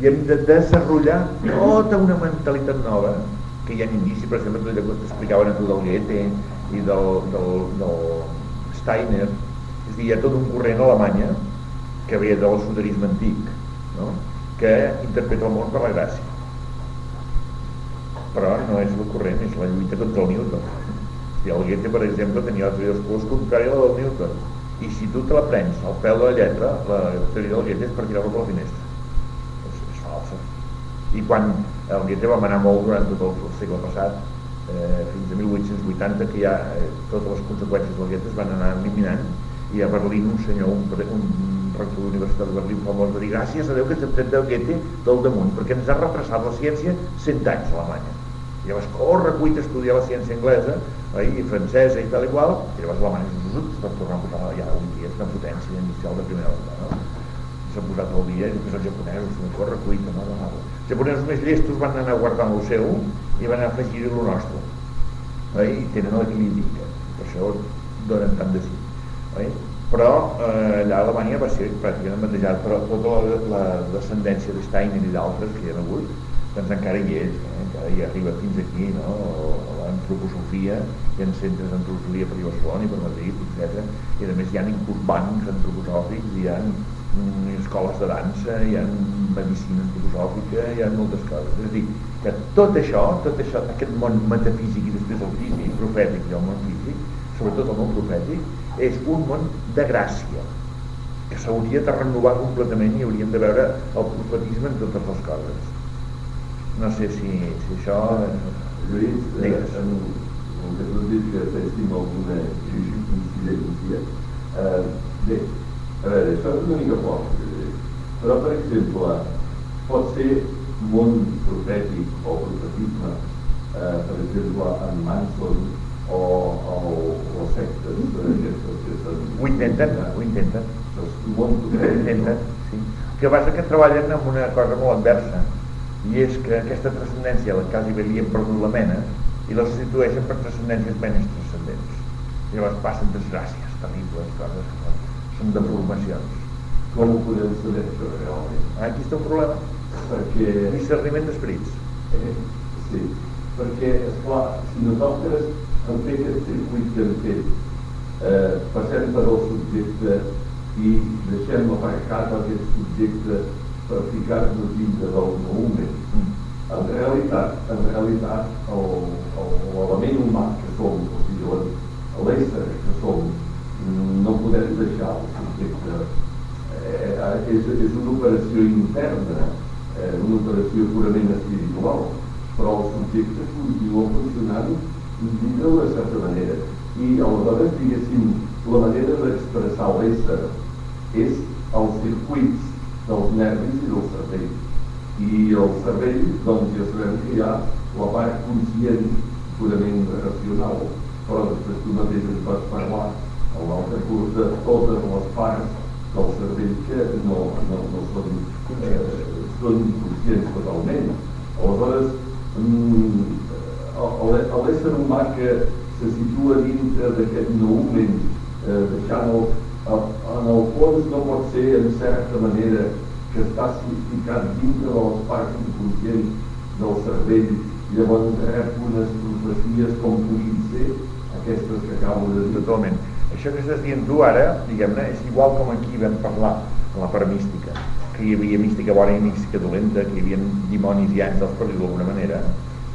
i hem de desenvolupar tota una mentalitat nova que hi ha indicis, per exemple, tot allò que t'explicaven a tu del Goethe i del, del, del Steiner. És dir, hi ha tot un corrent a Alemanya que ve del soterisme antic no? que interpreta el món per la gràcia. Però no és el corrent, és la lluita contra el Newton. I el Goethe, per exemple, tenia la teoria dels colors contrària a la del Newton. I si tu te la prens al peu de la lletra la teoria del Goethe és per tirar-la per la finestra i quan el Goethe va manar molt durant tot el segle passat eh, fins a 1880 que ja eh, totes les conseqüències del Goethe es van anar eliminant i a Berlín un senyor, un, un rector de l'Universitat de Berlín famós va dir gràcies a Déu que s'ha tret del Goethe del damunt perquè ens ha retrasat la ciència 100 anys a Alemanya llavors corre cuit a estudiar la ciència anglesa oi, i francesa i tal i qual i llavors l'Alemanya es va tornar a posar ja avui dia és una potència industrial de primera volta no? s'ha posat al dia i després els japonesos no corre cuita no? els japonesos més llestos van anar guardant el seu i van afegir el nostre oi? i tenen l'equilibri per això donen tant de sí oi? però eh, allà a Alemanya va ser pràcticament bandejat però tota la, la descendència de Steiner i d'altres que hi ha hagut doncs encara hi és, eh? encara hi arriba fins aquí, no? l'antroposofia, hi ha centres d'antroposofia per Barcelona i per Madrid, etc. I a més hi ha inclús bancs antroposòfics, hi ha mm, escoles de dansa, hi ha medicina antroposòfica, hi ha moltes coses. És a dir, que tot això, tot això, aquest món metafísic i després el físic, profètic i el món físic, sobretot el món profètic, és un món de gràcia, que s'hauria de renovar completament i hauríem de veure el profetisme en totes les coses no sé si, si això... Lluís, eh, en, en que tu dit que fessin alguna incidència, eh, bé, a veure, això és una mica fort, però per exemple, pot ser món profètic o profetisme, eh, per exemple, en Manson o, o, o sectes d'aquestes que són... Ho intenten, ho intenten. Món profètic. Ho intenten, sí. El que passa que treballen amb una cosa molt adversa, i és que aquesta transcendència la quasi bé li hem perdut la mena i la substitueixen per transcendències menys transcendents i llavors passen desgràcies terribles coses que són deformacions com ho podem saber això realment? Ah, aquí està un problema perquè... discerniment d'esperits eh, sí, perquè esclar, si nosaltres en fer aquest circuit que hem fet eh, passem per al subjecte i deixem aparcat aquest subjecte per ficar-nos dintre del moment. En realitat, en realitat, l'element humà que som, o sigui, l'ésser que som, no podem deixar el subjecte. Eh, és, una operació interna, eh, una operació purament espiritual, però el subjecte continua funcionant d'una certa manera. I aleshores, diguéssim, la manera d'expressar l'ésser és els circuits dels nervis i del cervell. I el cervell, doncs ja sabem que hi ha la part conscient purament racional, però després tu mateix ens vas parlar a l'altre curs de totes les parts del cervell que no, no, no són, eh, són conscients totalment. Aleshores, mm, l'ésser humà que se situa dintre d'aquest noument, eh, deixant el, en el fons no pot ser en certa manera que està significat dintre de les parts inconscients del cervell i llavors rep unes profecies com puguin ser aquestes que acabo de dir. Totalment. Això que estàs dient tu ara, diguem-ne, és igual com aquí vam parlar en la part mística, que hi havia mística bona i mística dolenta, que hi havia dimonis i àngels, per dir-ho d'alguna manera.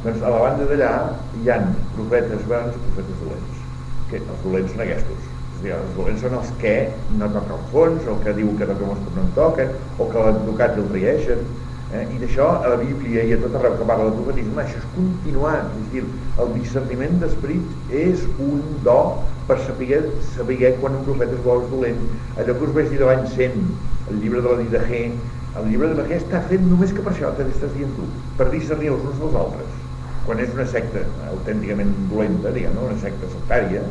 Doncs a la banda d'allà hi han profetes bons i profetes dolents, que els dolents són aquests dir, els dolents són els que no toquen fons, o que diuen que toquen els que no en toquen, o que i el traeixen. Eh? I d'això a la Bíblia i a tot arreu que parla profetisme, això és continuant. És dir, el discerniment d'esperit és un do per saber, saber quan un profeta és bo és dolent. Allò que us vaig dir de l'any 100, el llibre de la Didahé, el llibre de la G està fet només que per això que estàs dient tu, per discernir els uns dels altres. Quan és una secta autènticament dolenta, diguem una secta sectària,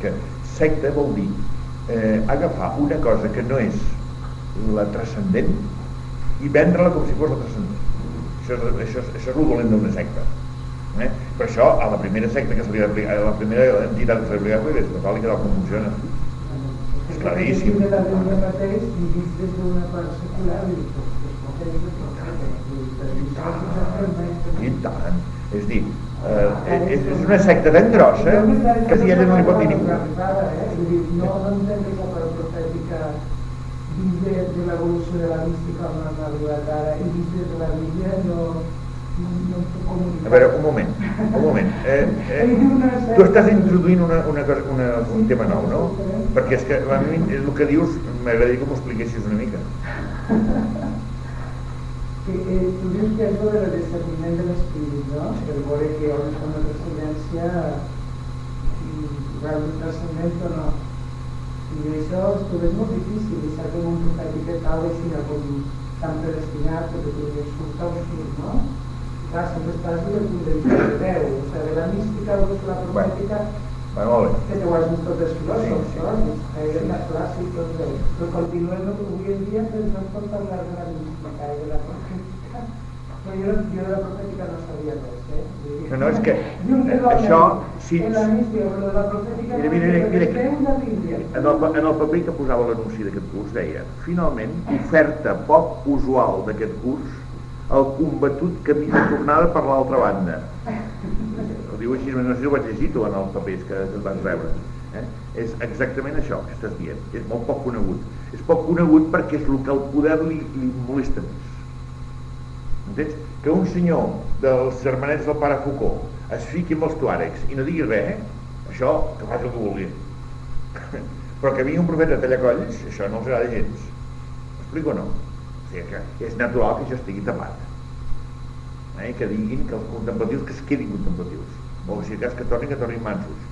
que secta vol dir eh, agafar una cosa que no és la transcendent i vendre-la com si fos la transcendent. Això és, això, és, això és el dolent d'una secta. Eh? Per això, a la primera secta que se li aplica, a la primera entitat que se li aplica és catòlica del com funciona. És claríssim. Que la mateix, i vist des d'una part secular, i és I tant. És dir, eh, és, és una secta tan grossa que si ella no li pot dir ningú. No entenc que dins de, de l'evolució de la mística on han arribat ara i dins de la Bíblia no, a veure, un moment, un moment. Eh, eh, tu estàs introduint una, una cosa, una, un tema nou, no? Perquè és que a mi el que dius m'agradaria que m'ho expliquessis una mica. Que, eh, tu dius que és el del discerniment de l'espírit, no? Per veure que on està una transcendència realment transcendent o no. I això tu és molt difícil, i saber un profètic que tal i si com tan predestinat perquè tu dius, surt un surt, no? clar, sempre estàs des del punt de vista de Déu, o sigui, de la mística o de la profètica, bueno, molt bé. que te hagin tots els filòsofs, sí, sí. no? Heidegger, sí, clàssic, tot Déu. Però continuem avui en dia pensant per parlar de la mística i de la profètica. Però jo, jo de la profètica no sabia res, eh? No, no, és que això... Sí, en la mística, però de la profètica mira, mira, mira, mira, mira, en el, en el paper que posava l'anunci d'aquest curs deia finalment, oferta poc usual d'aquest curs el combatut camí de tornada per l'altra banda. Ho diu així, no sé si ho vaig llegir tu en els papers que et vas rebre. Eh? És exactament això que estàs dient. És molt poc conegut. És poc conegut perquè és el que el poder li, li molesta més. Entens? Que un senyor dels germanets del pare Foucault es fiqui amb els tuàrecs i no digui res, això que faci el que vulgui. Però que vingui un profeta a tallacolls, això no els agrada gens. Explico o no? sigui que és natural que això estigui tapat. Eh? Que diguin que els contemplatius que es quedin contemplatius. O si cas que tornin, que tornin mansos.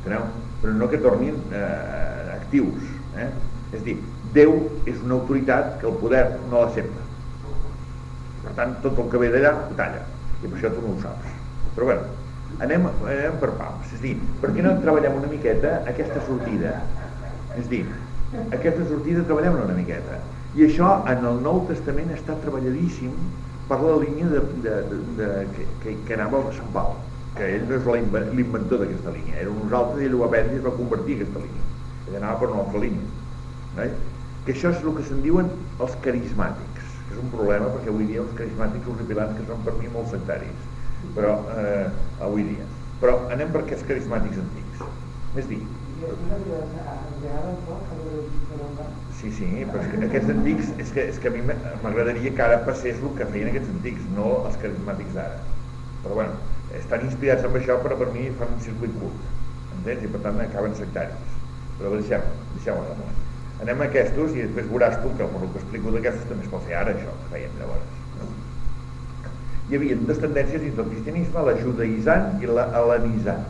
Enteneu? Però no que tornin eh, actius. Eh? És dir, Déu és una autoritat que el poder no l'accepta. Per tant, tot el que ve d'allà ho talla. I per això tu no ho saps. Però bé, anem, anem per pams. És dir, per què no treballem una miqueta aquesta sortida? És dir, aquesta sortida treballem una miqueta. I això en el Nou Testament està treballadíssim per la línia de, de, de, de, que, que, que anava a Sant Pau, que ell no és l'inventor d'aquesta línia, era uns altres i ell ho va prendre i es va convertir aquesta línia. Ell anava per una altra línia. Eh? Que això és el que se'n diuen els carismàtics, que és un problema perquè avui dia els carismàtics horripilants que són per mi molt sectaris, però eh, avui dia. Però anem per aquests carismàtics antics. Més dir. Sí, sí, però és que aquests antics, és que, és que a mi m'agradaria que ara passés el que feien aquests antics, no els carismàtics d'ara. Però bueno, estan inspirats en això, però per mi fan un circuit curt, entens? I per tant acaben sectaris. Però deixem, deixem-ho de moment. Anem a aquests i després veuràs tu que el que explico d'aquestos també es pot fer ara això que feien llavors. No? Hi havia dues tendències dins del cristianisme, la judaïsant i la helenitzant.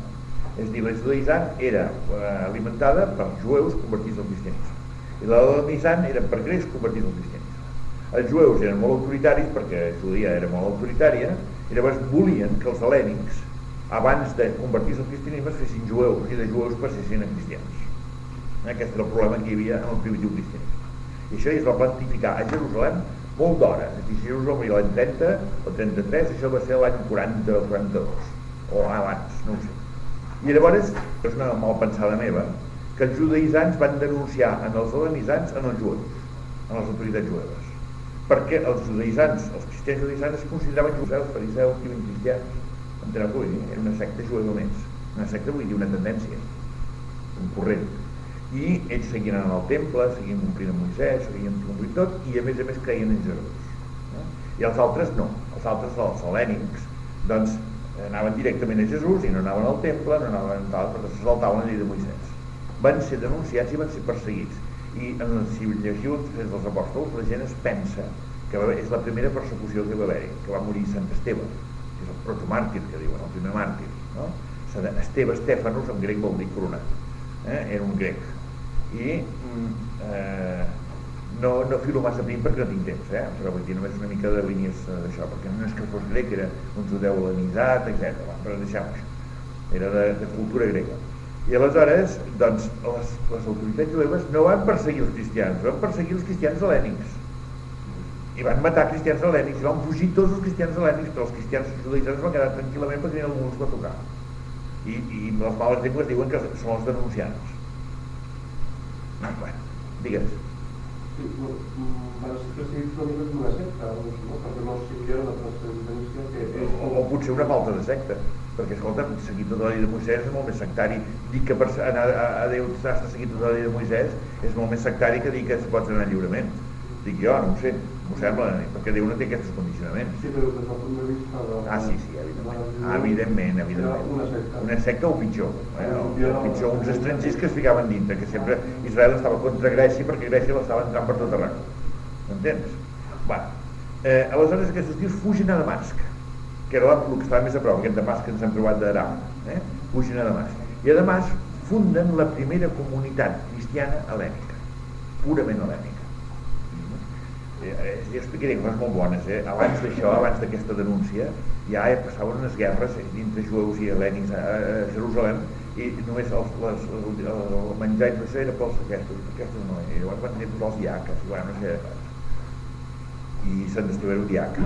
És dir, la judaïsant era eh, alimentada per jueus convertits al cristianisme i la Nissan era per grecs convertits al cristianisme. Els jueus eren molt autoritaris perquè Judia era molt autoritària i llavors volien que els helènics abans de convertir-se al cristianisme es fessin jueus i de jueus passessin a cristians. Aquest era el problema que hi havia en el primitiu cristianisme. I això es va plantificar a Jerusalem molt d'hora. És dir, Jerusalem l'any 30 o 33, això va ser l'any 40 o 42, o abans, no ho sé. I llavors, és una mal pensada meva, que els judaïsants van denunciar en els helenitzants en els jueus, en les autoritats jueves. Perquè els judaïsants, els cristians judaïsants es consideraven jueus, fariseus, i cristians. Què vull dir? Era una secta jueva més. Una secta vull dir una tendència, un corrent. I ells seguien en el temple, seguien complint amb Moisès, seguien complint tot, i a més a més creien en Jesús. No? I els altres no. Els altres, els helènics, doncs anaven directament a Jesús i no anaven al temple, no anaven tal, perquè se saltaven la llei de Moisès van ser denunciats i van ser perseguits. I en, si llegiu els dels apòstols, la gent es pensa que és la primera persecució que va haver-hi, que va morir Sant Esteve, que és el protomàrtir que diuen, el primer màrtir. No? Esteve Estefanus, en grec vol dir coronat, eh? era un grec. I eh, no, no filo massa prim perquè no tinc temps, eh? però vull dir només una mica de línies eh, d'això, perquè no és que fos grec, era un judeu helenitzat, etc. Però deixem això. Era de, de cultura grega. I aleshores, doncs, les, les autoritats jueves no van perseguir els cristians, van perseguir els cristians helènics. I van matar cristians helènics, i van fugir tots els cristians helènics, però els cristians judaïsans van quedar tranquil·lament perquè algú els va tocar. I, I les males llengües diuen que són els denunciants. Ah, bueno, digues. Sí, no, com no? la que... És... O, o, potser una falta de secta, perquè escolta, seguir tota la llei de Moisès és molt més sectari. Dir que per anar a, a Déu s'ha seguit tota la llei de Moisès és molt més sectari que dir que es pot anar lliurement. Dic jo, no ho sé m'ho sembla, perquè Déu no té aquests condicionaments. Sí, però des del punt de vista de... Ah, sí, sí, evidentment. Evidentment, evidentment. Una secta. Una secta o pitjor. Eh? O pitjor, uns estrangers que es ficaven dintre, que sempre Israel estava contra Grècia perquè Grècia l'estava entrant per tot arreu. M'entens? Bueno, eh, aleshores aquests tios fugen a Damasc, que era el que estava més a prop, aquest Damasc que ens hem trobat d'Aram. Eh? Fugen a Damasc. I a Damasc funden la primera comunitat cristiana helènica, purament helènica eh, eh, ja explicaré coses molt bones eh? abans d'això, abans d'aquesta denúncia ja passaven unes guerres entre jueus i helènics a, a Jerusalem i només els, les, el, el menjar i tot això era pels aquests, aquests no, i llavors van tenir els diaques i, bueno, no i se'n destruïren un diaca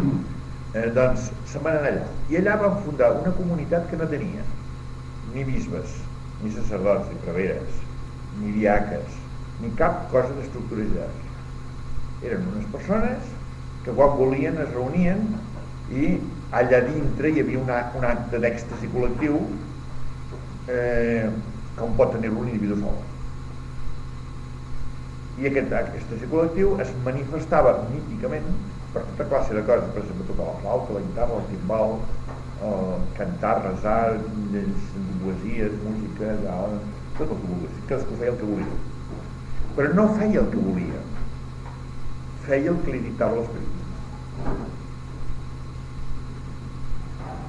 eh, doncs se'n van allà. I allà van fundar una comunitat que no tenia ni bisbes ni sacerdots, ni preveres ni diaques ni cap cosa d'estructura jeràrquica eren unes persones que quan volien es reunien i allà dintre hi havia una, un acte d'èxtasi col·lectiu eh, com pot tenir un individu sol. I aquest èxtasi col·lectiu es manifestava míticament per tota classe de coses, per exemple tocar la flauta, la guitarra, el timbal eh, cantar, resar poesies, música tot el que volgués, cadascú feia el que volia. Però no feia el que volia feia el que li dictava l'esperit.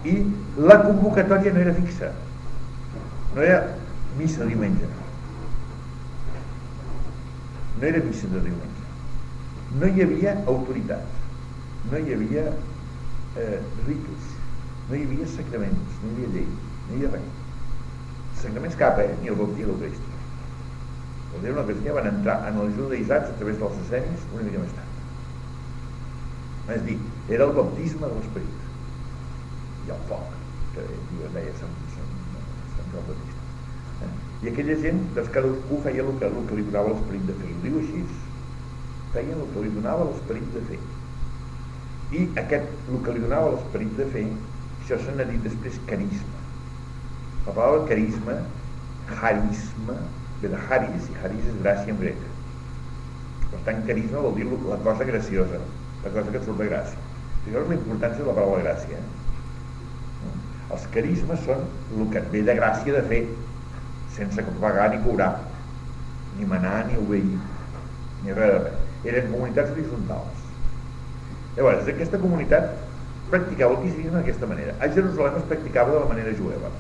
I la convocatòria no era fixa. No era missa diumenge. No era missa de diumenge. No hi havia autoritats. No hi havia eh, ritus. No hi havia sacraments. No hi havia llei. No hi havia res. Sacraments cap, eh? Ni el baptisme ni l'Eucaristia. El Déu i l'Eucaristia van entrar en els judaïsats a través dels escenis una mica més tard. És dir, era el baptisme de l'esperit. I el foc, que diu, deia Sant, Sant, Sant Joan Batista. Eh? I aquella gent, doncs cadascú feia el que, el que li donava l'esperit de fer. Ho diu així, feien el que li donava l'esperit de fer. I aquest, el que li donava l'esperit de fer, això se n'ha dit després carisma. La paraula carisma, carisma, ve de haris, i haris és gràcia en grec. Per tant, carisma vol dir la cosa graciosa, la cosa que et surt de gràcia. Fixeu la importància de la paraula gràcia. Eh? Els carismes són el que et ve de gràcia de fer, sense pagar ni cobrar, ni manar ni obeir, ni res de res. Eren comunitats horitzontals. Llavors, aquesta comunitat practicava el cristianisme d'aquesta manera. A Jerusalem es practicava de la manera jueva.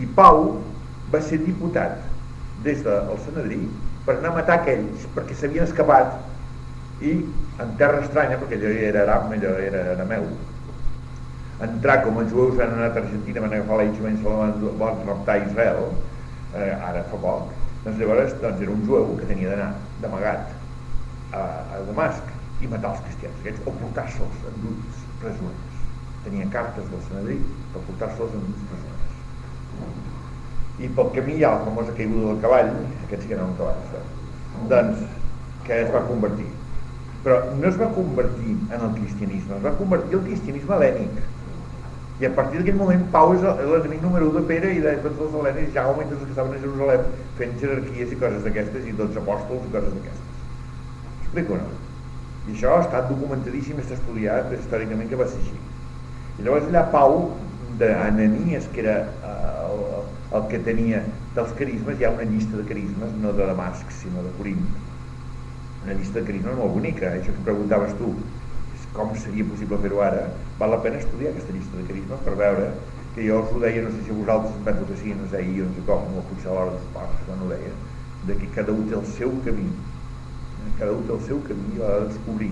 I Pau va ser diputat des del Sanedrí per anar a matar aquells perquè s'havien escapat i en terra estranya, perquè allò era aram, allò era arameu, entrar com els jueus han anat a Argentina, van agafar l'Eixment, se la van raptar Israel, eh, ara fa poc, doncs llavors doncs, era un jueu que tenia d'anar d'amagat a, a Damasc i matar els cristians aquests, o portar-se'ls en duts presoners. Tenien cartes del Sanedrí per portar-se'ls en duts presoners. I pel camí hi ha la famosa caiguda del cavall, aquest sí que era un cavall, doncs, que es va convertir però no es va convertir en el cristianisme, es va convertir el cristianisme helènic. I a partir d'aquell moment Pau és l'enemic número 1 de Pere i de tots els helènics, Jaume i els que estaven a Jerusalem fent jerarquies i coses d'aquestes i tots apòstols i coses d'aquestes. Explico, no? I això ha estat documentadíssim, està estudiat històricament que va ser així. I llavors allà Pau, d'Ananies, que era eh, el, el que tenia dels carismes, hi ha una llista de carismes, no de Damasc, sinó de Corint, una llista de carismes molt bonica, això que preguntaves tu, com seria possible fer-ho ara, val la pena estudiar aquesta llista de carismes per veure que jo us ho deia, no sé si vosaltres penso que sí, no sé, i no sé com, no potser a l'hora dels pares, quan ho deia, de que cada un té el seu camí, eh? cada un té el seu camí i l'ha de descobrir,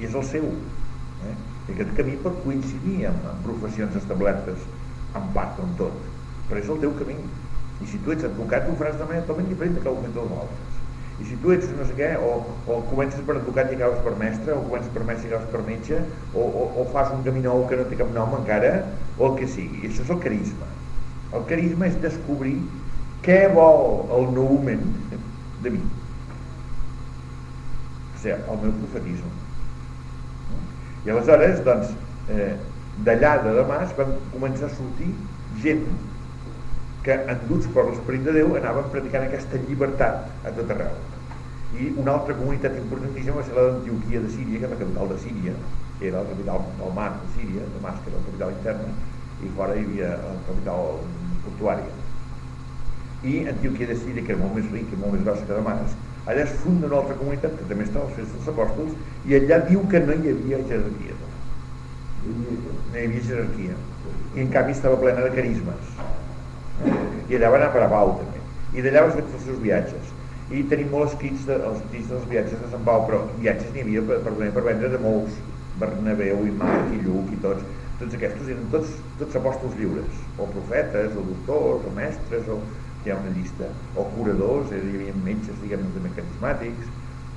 i és el seu. Eh? I aquest camí pot coincidir amb, amb professions establertes, en part, en tot, però és el teu camí. I si tu ets advocat, ho faràs de manera totalment diferent que el dels altres. I si tu ets no sé què, o, o comences per advocat i acabes per mestre, o comences per mestre i acabes per metge, o, o, o fas un camí nou que no té cap nom encara, o el que sigui. I això és el carisma. El carisma és descobrir què vol el noument de mi. O sigui, el meu profetisme. I aleshores, doncs, eh, d'allà de Damas van començar a sortir gent que enduts per l'esperit de Déu anaven predicant aquesta llibertat a tot arreu. I una altra comunitat importantíssima va ser la d'Antioquia de Síria que és la capital de Síria que era la capital del mar de Síria Damas que era la capital interna i fora hi havia la capital portuària. I Antioquia de Síria que era molt més ric i molt més grossa que Damas allà es funda una altra comunitat que també està als fets dels apòstols i allà diu que no hi havia jerarquia. No hi havia jerarquia. I en canvi estava plena de carismes i allà va anar a Pau també. I d'allà va fer els seus viatges. I tenim molt escrits de, els escrits dels viatges de Sant Pau però viatges n'hi havia per, per, per vendre de molts. Bernabéu i Marc i Lluc i tots. Tots aquests eren tots, tots apòstols lliures. O profetes, o doctors, o mestres o hi ha una llista, o curadors, eh, hi havia metges, diguem també carismàtics,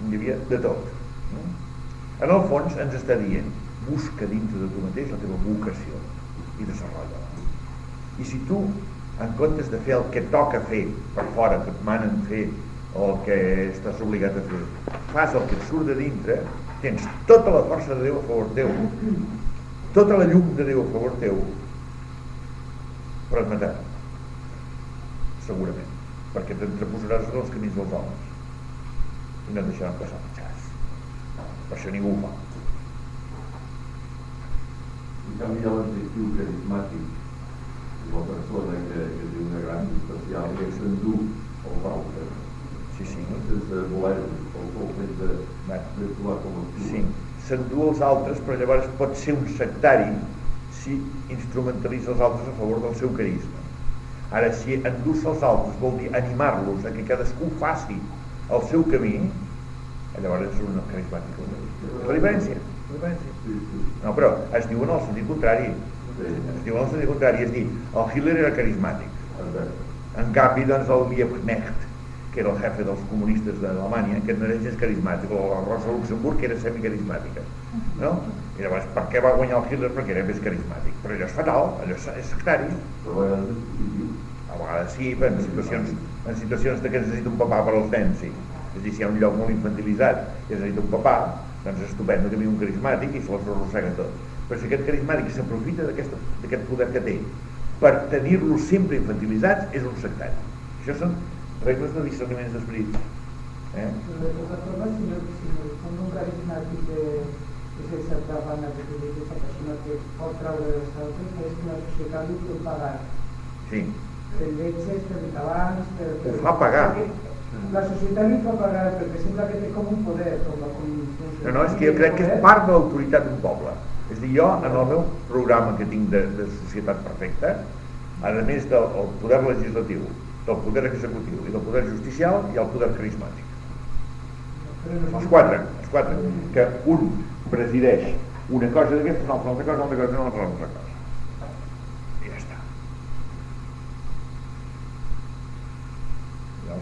hi havia de tot. No? En el fons ens està dient, busca dintre de tu mateix la teva vocació i desenvolupa I si tu, en comptes de fer el que toca fer per fora, que et manen fer, o el que estàs obligat a fer, fas el que et surt de dintre, tens tota la força de Déu a favor teu, tota la llum de Déu a favor teu, però et matarà segurament, perquè t'entreposaràs en els camins dels homes i no et deixaran passar el xas. Per això ningú ho fa. En canvi hi ha l'adjectiu carismàtic, la persona que, que té una gran especial que s'endú els altres. Sí, sí. No? Sense voler el sol fet de, d'actuar com actua. Sí, s'endú els altres, però llavors pot ser un sectari si instrumentalitza els altres a favor del seu carisma. Ara, si endur-se els altres vol dir animar-los a que cadascú faci el seu camí, llavors és una carismàtica. La diferència. La diferència. No, però es diu en el sentit contrari. Es diu en el contrari, és dir, el Hitler era carismàtic. En canvi, doncs, el Liebknecht, que era el jefe dels comunistes d'Alemanya, que no era gens carismàtic, o la Rosa Luxemburg, que era semicarismàtica. No? I llavors, per què va guanyar el Hitler? Perquè era més carismàtic. Però allò és fatal, allò és sectari. Però a vegades sí, en situacions, en situacions de que es necessita un papà per als nens, sí. És dir, si hi ha un lloc molt infantilitzat i es necessita un papà, doncs és estupendo que hi un carismàtic i se les arrossega tot. Però si aquest carismàtic s'aprofita d'aquest poder que té per tenir-los sempre infantilitzats, és un sectari. Això són regles de discerniments d'esperit. Eh? De totes formes, si no, si un carismàtic que és el davant d'aquesta persona que pot treure les altres, és que la societat li pot pagar. Sí per lletges, per abans, per, per... Ho fa pagar. La societat li fa pagar perquè sembla que té com un poder, com la comunitat. No, no, és que jo crec que és part de l'autoritat d'un poble. És dir, jo, en el meu programa que tinc de, de societat perfecta, a més del poder legislatiu, del poder executiu i del poder justicial, ha el poder carismàtic. Els quatre, els quatre, que un presideix una cosa d'aquesta, una altra cosa, una altra cosa, una altra cosa, una altra cosa.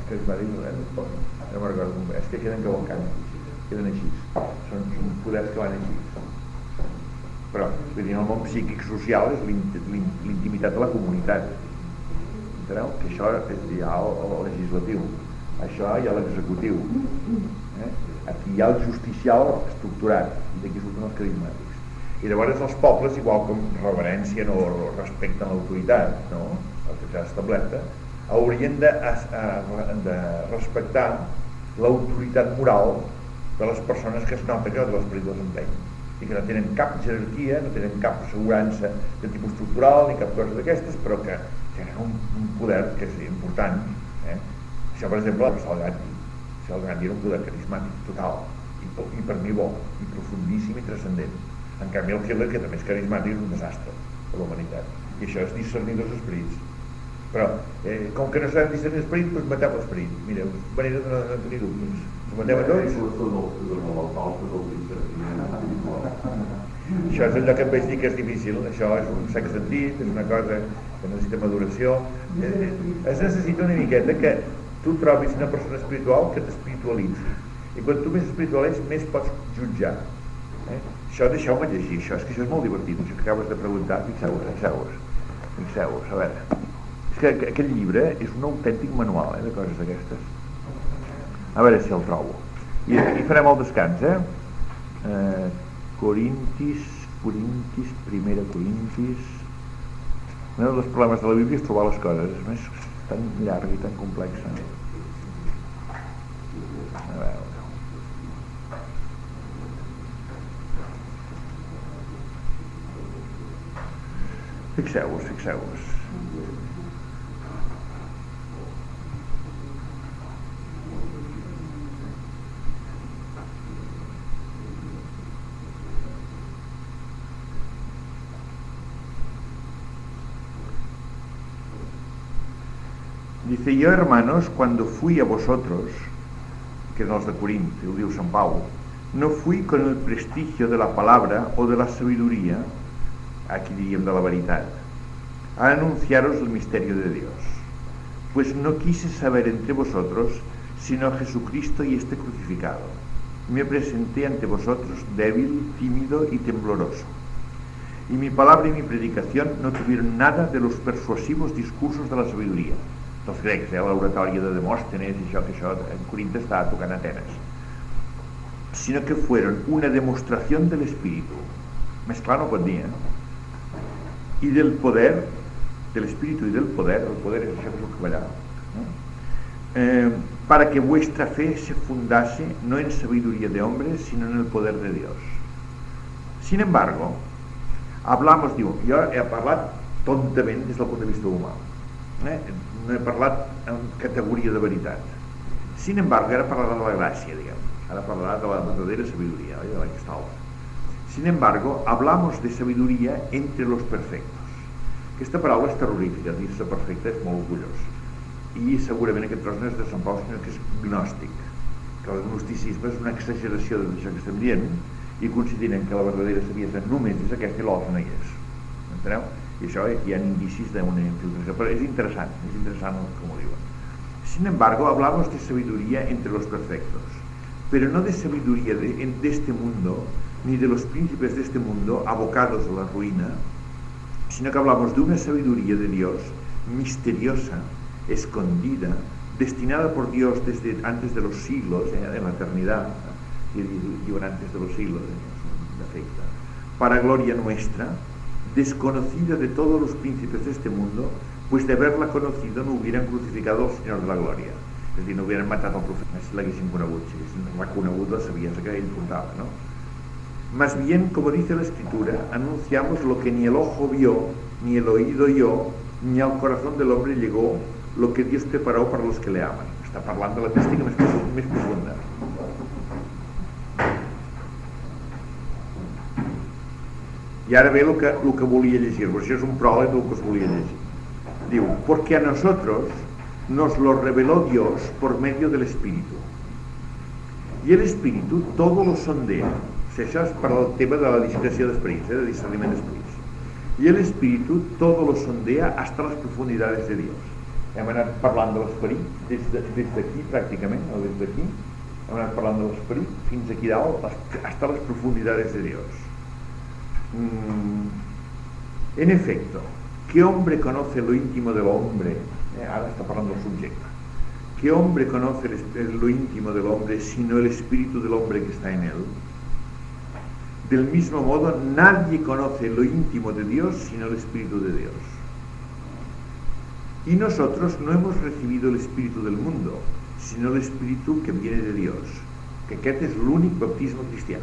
que es va dir, no, no, no me'n recordo, és que queden cavalcant, queden així, són, són poders que van així. Però, vull dir, el món psíquic social és l'intimitat de la comunitat. Enteneu? Que això és ja el, el legislatiu, això hi ha l'executiu. Eh? Aquí hi ha el justicial estructurat, i d'aquí surten els carismàtics. I llavors els pobles, igual com reverencien o respecten l'autoritat, no? el que s'ha establert, haurien de, de respectar l'autoritat moral de les persones que es nota que l'esperit els empeny i que no tenen cap jerarquia, no tenen cap assegurança de tipus estructural ni cap cosa d'aquestes, però que tenen un, un poder que és important. Eh? Això, per exemple, el Salgati. El Gandhi era un poder carismàtic total i, i per mi bo, i profundíssim i transcendent. En canvi, el Hitler, que també és carismàtic, és un desastre per la humanitat. I això és discernir els esperits però eh, com que no sabem discernir l'esperit doncs matem l'esperit mireu, manera de no tenir dubtes ens matem a tots això és allò que em vaig dir que és difícil. Això és un sex sentit, és una cosa que necessita maduració. Eh, eh, es necessita una miqueta que tu trobis una persona espiritual que t'espiritualitzi. I quan tu més espiritual és més pots jutjar. Eh? això deixeu-me llegir això, és que això és molt divertit això que acabes de preguntar, fixeu-vos fixeu-vos fixeu-vos, a veure. És que aquest llibre és un autèntic manual eh, de coses d'aquestes. A veure si el trobo. I, i farem el descans, eh? eh Corintis Corintis, primera Corintis... Un dels problemes de la Bíblia és trobar les coses, és més tan llarg i tan complexa. A veure... Fixeu-vos, fixeu-vos. Dice, yo hermanos, cuando fui a vosotros, que no de Corinto, lo diu San Pablo, no fui con el prestigio de la palabra o de la sabiduría, aquí diríem de la veritat, a anunciaros el misterio de Dios, pues no quise saber entre vosotros sino a Jesucristo y este crucificado. Me presenté ante vosotros débil, tímido y tembloroso. Y mi palabra y mi predicación no tuvieron nada de los persuasivos discursos de la sabiduría, dels grecs, eh, l'oratòria de Demòstenes i això que això en Corint estava tocant Atenes sinó que fueron una demostración del espíritu més clar no pot eh? del poder del espíritu y del poder el poder és això que és el cavallar eh? eh, para que vuestra fe se fundase no en sabiduría de hombres sino en el poder de Dios sin embargo hablamos, diu, jo he parlat tontament des del punt de vista humà eh? No he parlat en categoria de veritat. Sin embargo, ara parlarà de la gràcia, diguem. Ara parlarà de la verdadera sabiduría, de la que està. Sin embargo, hablamos de sabiduría entre los perfectos. Aquesta paraula és terrorífica, dir-se perfecte és molt orgullós. I segurament aquest tros no és de Sant Pau, sinó que és gnòstic. Que el gnosticisme és una exageració de això que estem dient i consideren que la verdadera saviesa només és aquesta i l'altra no hi és. Enteneu? I això hi ha indicis d'una infiltració però és interessant, és interessant com ho diuen sin embargo hablamos de sabiduría entre los perfectos pero no de sabiduría de, de este mundo ni de los príncipes de este mundo abocados a la ruina sino que hablamos de una sabiduría de Dios misteriosa, escondida destinada por Dios desde antes de los siglos, eh, en la eternidad, y digo antes de los siglos, eh, para gloria nuestra, desconocida de todos los príncipes de este mundo, pues de haberla conocido no hubieran crucificado al Señor de la Gloria. A dir, no hubieran matat al profeta si l'haguessin conegut, si haguessin reconegut la que ell portava, ¿no? Más bien, como dice la Escritura, anunciamos lo que ni el ojo vio, ni el oído oyó, ni al corazón del hombre llegó, lo que Dios preparó para los que le aman. Està parlant de la mística més profunda. I ara ve el que, el que volia llegir, però això és un pròleg del que es volia llegir. Diu, porque a nosotros nos lo reveló Dios por medio del Espíritu. Y el Espíritu todo lo sondea. O sigui, això és per al tema de la discreció d'esperits, eh, de discerniment d'esperits. Y el Espíritu todo lo sondea hasta las profundidades de Dios. Hem anat parlant de l'esperit des d'aquí de, pràcticament, o des d'aquí, hem anat parlant de l'esperit fins aquí dalt, hasta les profundidades de Dios. Mm, en efecto, ¿qué hombre conoce lo íntimo del hombre? Eh, ahora está hablando el. ¿Qué hombre conoce el, lo íntimo del hombre sino el espíritu del hombre que está en él? Del mismo modo, nadie conoce lo íntimo de Dios sino el espíritu de Dios. Y nosotros no hemos recibido el espíritu del mundo, sino el espíritu que viene de Dios, que aquest és l'únic baptisme cristià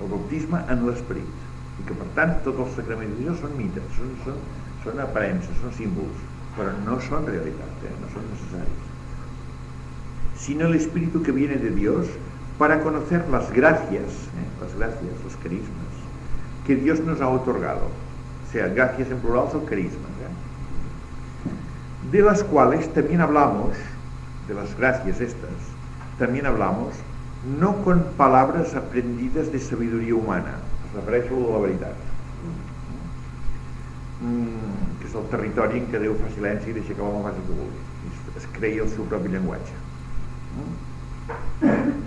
el bautisme en l'esperit i que per tant tots els sacraments de Déu són mites, són, són, són aparences, són símbols però no són realitat, eh? no son necesarios sino el espíritu que viene de Dios para conocer las gracias, ¿eh? las gracias, los carismas que Dios nos ha otorgado. O sea, gracias en plural son carismas. ¿eh? De las cuales también hablamos, de las gracias estas, también hablamos no con palabras aprendidas de sabiduría humana. Es refereixo a la veritat. Mm, que és el territori en què Déu fa silenci i deixa que l'home faci el que vulgui. Es, creia el seu propi llenguatge. Mm?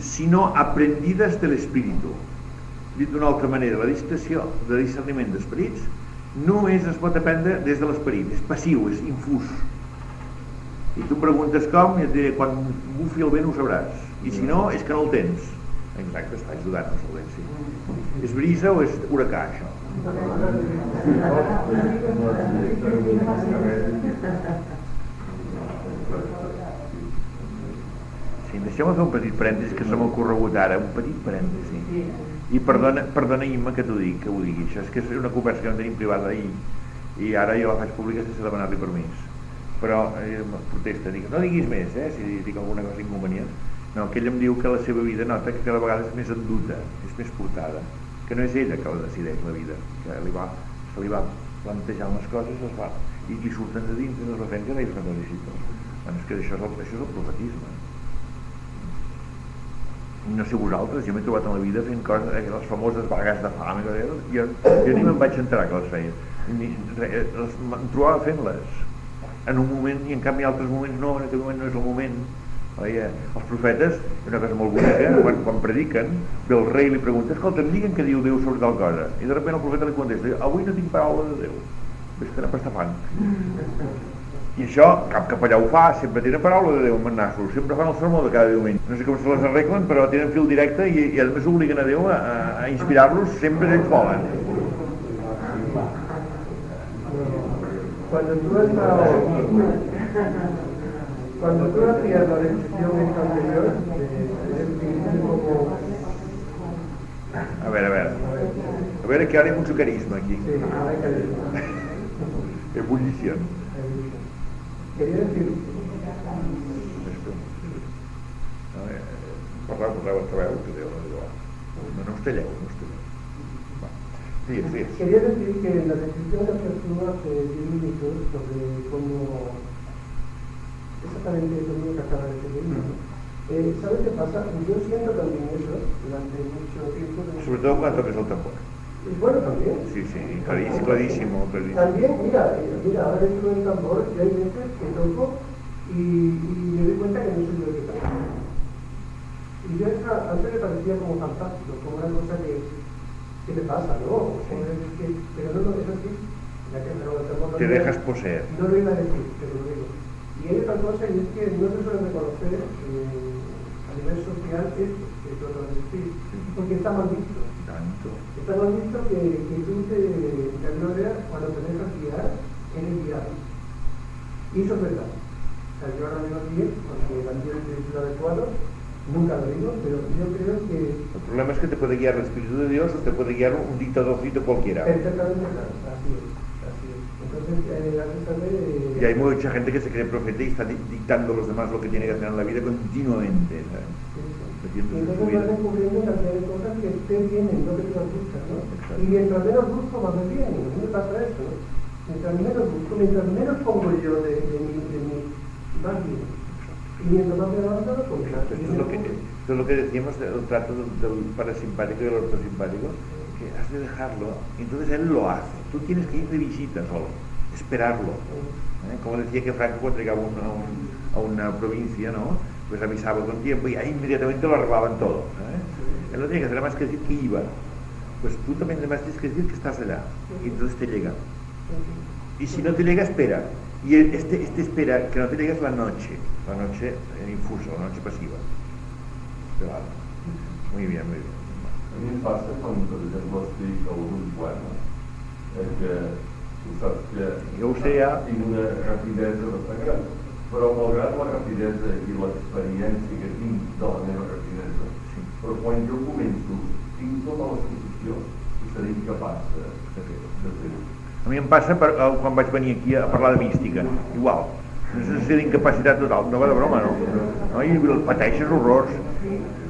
sinó aprendides de l'espíritu dit d'una altra manera la discreció de discerniment d'esperits només es pot aprendre des de l'esperit. És passiu, és infús. I tu preguntes com i et diré quan bufi el vent ho sabràs i si no és que no el tens Exacte, està ajudant-nos el vent, sí. És brisa o és huracà, això? Sí, deixeu-me fer un petit parèntesi que se m'ha ocorregut ara, un petit parèntesi. I perdona, perdona Imma que t'ho dic, que ho digui, això és que és una conversa que vam tenir privada ahir i ara jo la faig pública sense demanar-li permís. Però eh, protesta, dic, no diguis més, eh, si dic alguna cosa inconvenient. No, que ell em diu que la seva vida nota que cada vegada és més enduta, és més portada, que no és ella que la decideix la vida, que li va, se li va plantejant les coses es va, i li surten de dins i es que no hi fa Bueno, és que això és el, això és el profetisme no sé vosaltres, jo m'he trobat en la vida fent coses, eh, les famoses vagues de fam, i jo, jo, jo ni me'n vaig enterar que les feia, ni, eh, les, em trobava fent-les. En un moment i en canvi altres moments no, en aquell moment no és el moment Eh? els profetes, una cosa molt bonica, quan, quan prediquen, ve el rei li pregunta, escolta, em diguen què diu Déu sobre tal cosa. I de sobte el profeta li contesta, avui no tinc paraula de Déu. Ves que fan. I això, cap capellà ho fa, sempre tenen paraula de Déu en nassos, sempre fan el sermó de cada diumenge. No sé com se les arreglen, però tenen fil directe i, i a més obliguen a Déu a, a inspirar-los sempre que ells volen. Cuando tú cuando tú hacías la lección anterior, eh, como... A ver, a ver. A ver, que ahora hay mucho carisma aquí. Sí, hay carisma. Ebullición. Quería decir... Parlar, parlar, parlar, que Déu, no, no us talleu, no us talleu. Digues, digues. Quería decir que en la descripción de las personas de 10 minutos sobre cómo exactamente lo mismo que acaba de decir, eh, ¿sabes qué pasa? Yo siento también eso durante mucho tiempo. Sobre todo cuando toques el tambor. Y bueno, también. Sí, sí, clarísimo, clarísimo, clarísimo. También, mira, eh, mira, ahora dentro del tambor y hay veces que toco y, y me doy cuenta que no soy yo el que toca. Y yo antes me parecía como fantástico, como una cosa que, que te pasa, ¿no? Sí. Que, pero no lo es así. Ya que me lo Te dejas poseer. No lo iba a decir, pero lo. Y hay otra cosa y es que no se suele reconocer eh, a nivel social que acabas de decir, porque está mal visto. Está mal visto que, que tú te, te gloria cuando te dejas guiar en el guiado. Y eso es verdad. O sea, yo ahora digo bien, porque el ambiente es lo adecuado, nunca lo digo, pero yo creo que... El problema es que te puede guiar el Espíritu de Dios o te puede guiar un dictadorcito cualquiera. Perfectamente claro, así es. Así es. Entonces, eh, y hay mucha gente que se cree profeta y está dictando a los demás lo que tiene que hacer en la vida continuamente. ¿sabes? Y entonces vas descubriendo una serie de cosas que te vienen, no que te gustan, ¿no? Y mientras menos busco, más me viene. A mí me pasa eso, ¿no? Mientras menos busco, mientras menos pongo yo de, de, mi, de mi, más bien. Y mientras más me avanzo, pues Esto es lo que, esto es lo que decíamos del trato del, del parasimpático y del ortosimpático, que has de dejarlo, entonces él lo hace. Tú tienes que ir de visita solo, esperarlo. ¿eh? Como decía que Franco cuando llegaba a una, a una provincia, ¿no? pues avisaba con tiempo y ahí inmediatamente lo arreglaban todo. ¿eh? Él no tiene que hacer más que decir que iba. Pues tú también además tienes que decir que estás allá y entonces te llega. Y si no te llega, espera. Y este, este espera que no te llega es la noche, la noche en infuso, la noche pasiva. Esperada. Muy bien, muy bien. A em passa quan, per exemple, escric algun poema, eh, que saps que jo ho sé ja. tinc una rapidesa bastant gran però malgrat la rapidesa i l'experiència que tinc de la meva rapidesa, sí. però quan jo començo tinc tota la sensació que seré incapaç de, de fer-ho. A mi em passa per, eh, quan vaig venir aquí a parlar de mística, igual. Una sensació d'incapacitat total, no va de broma, no? no? I pateixes horrors.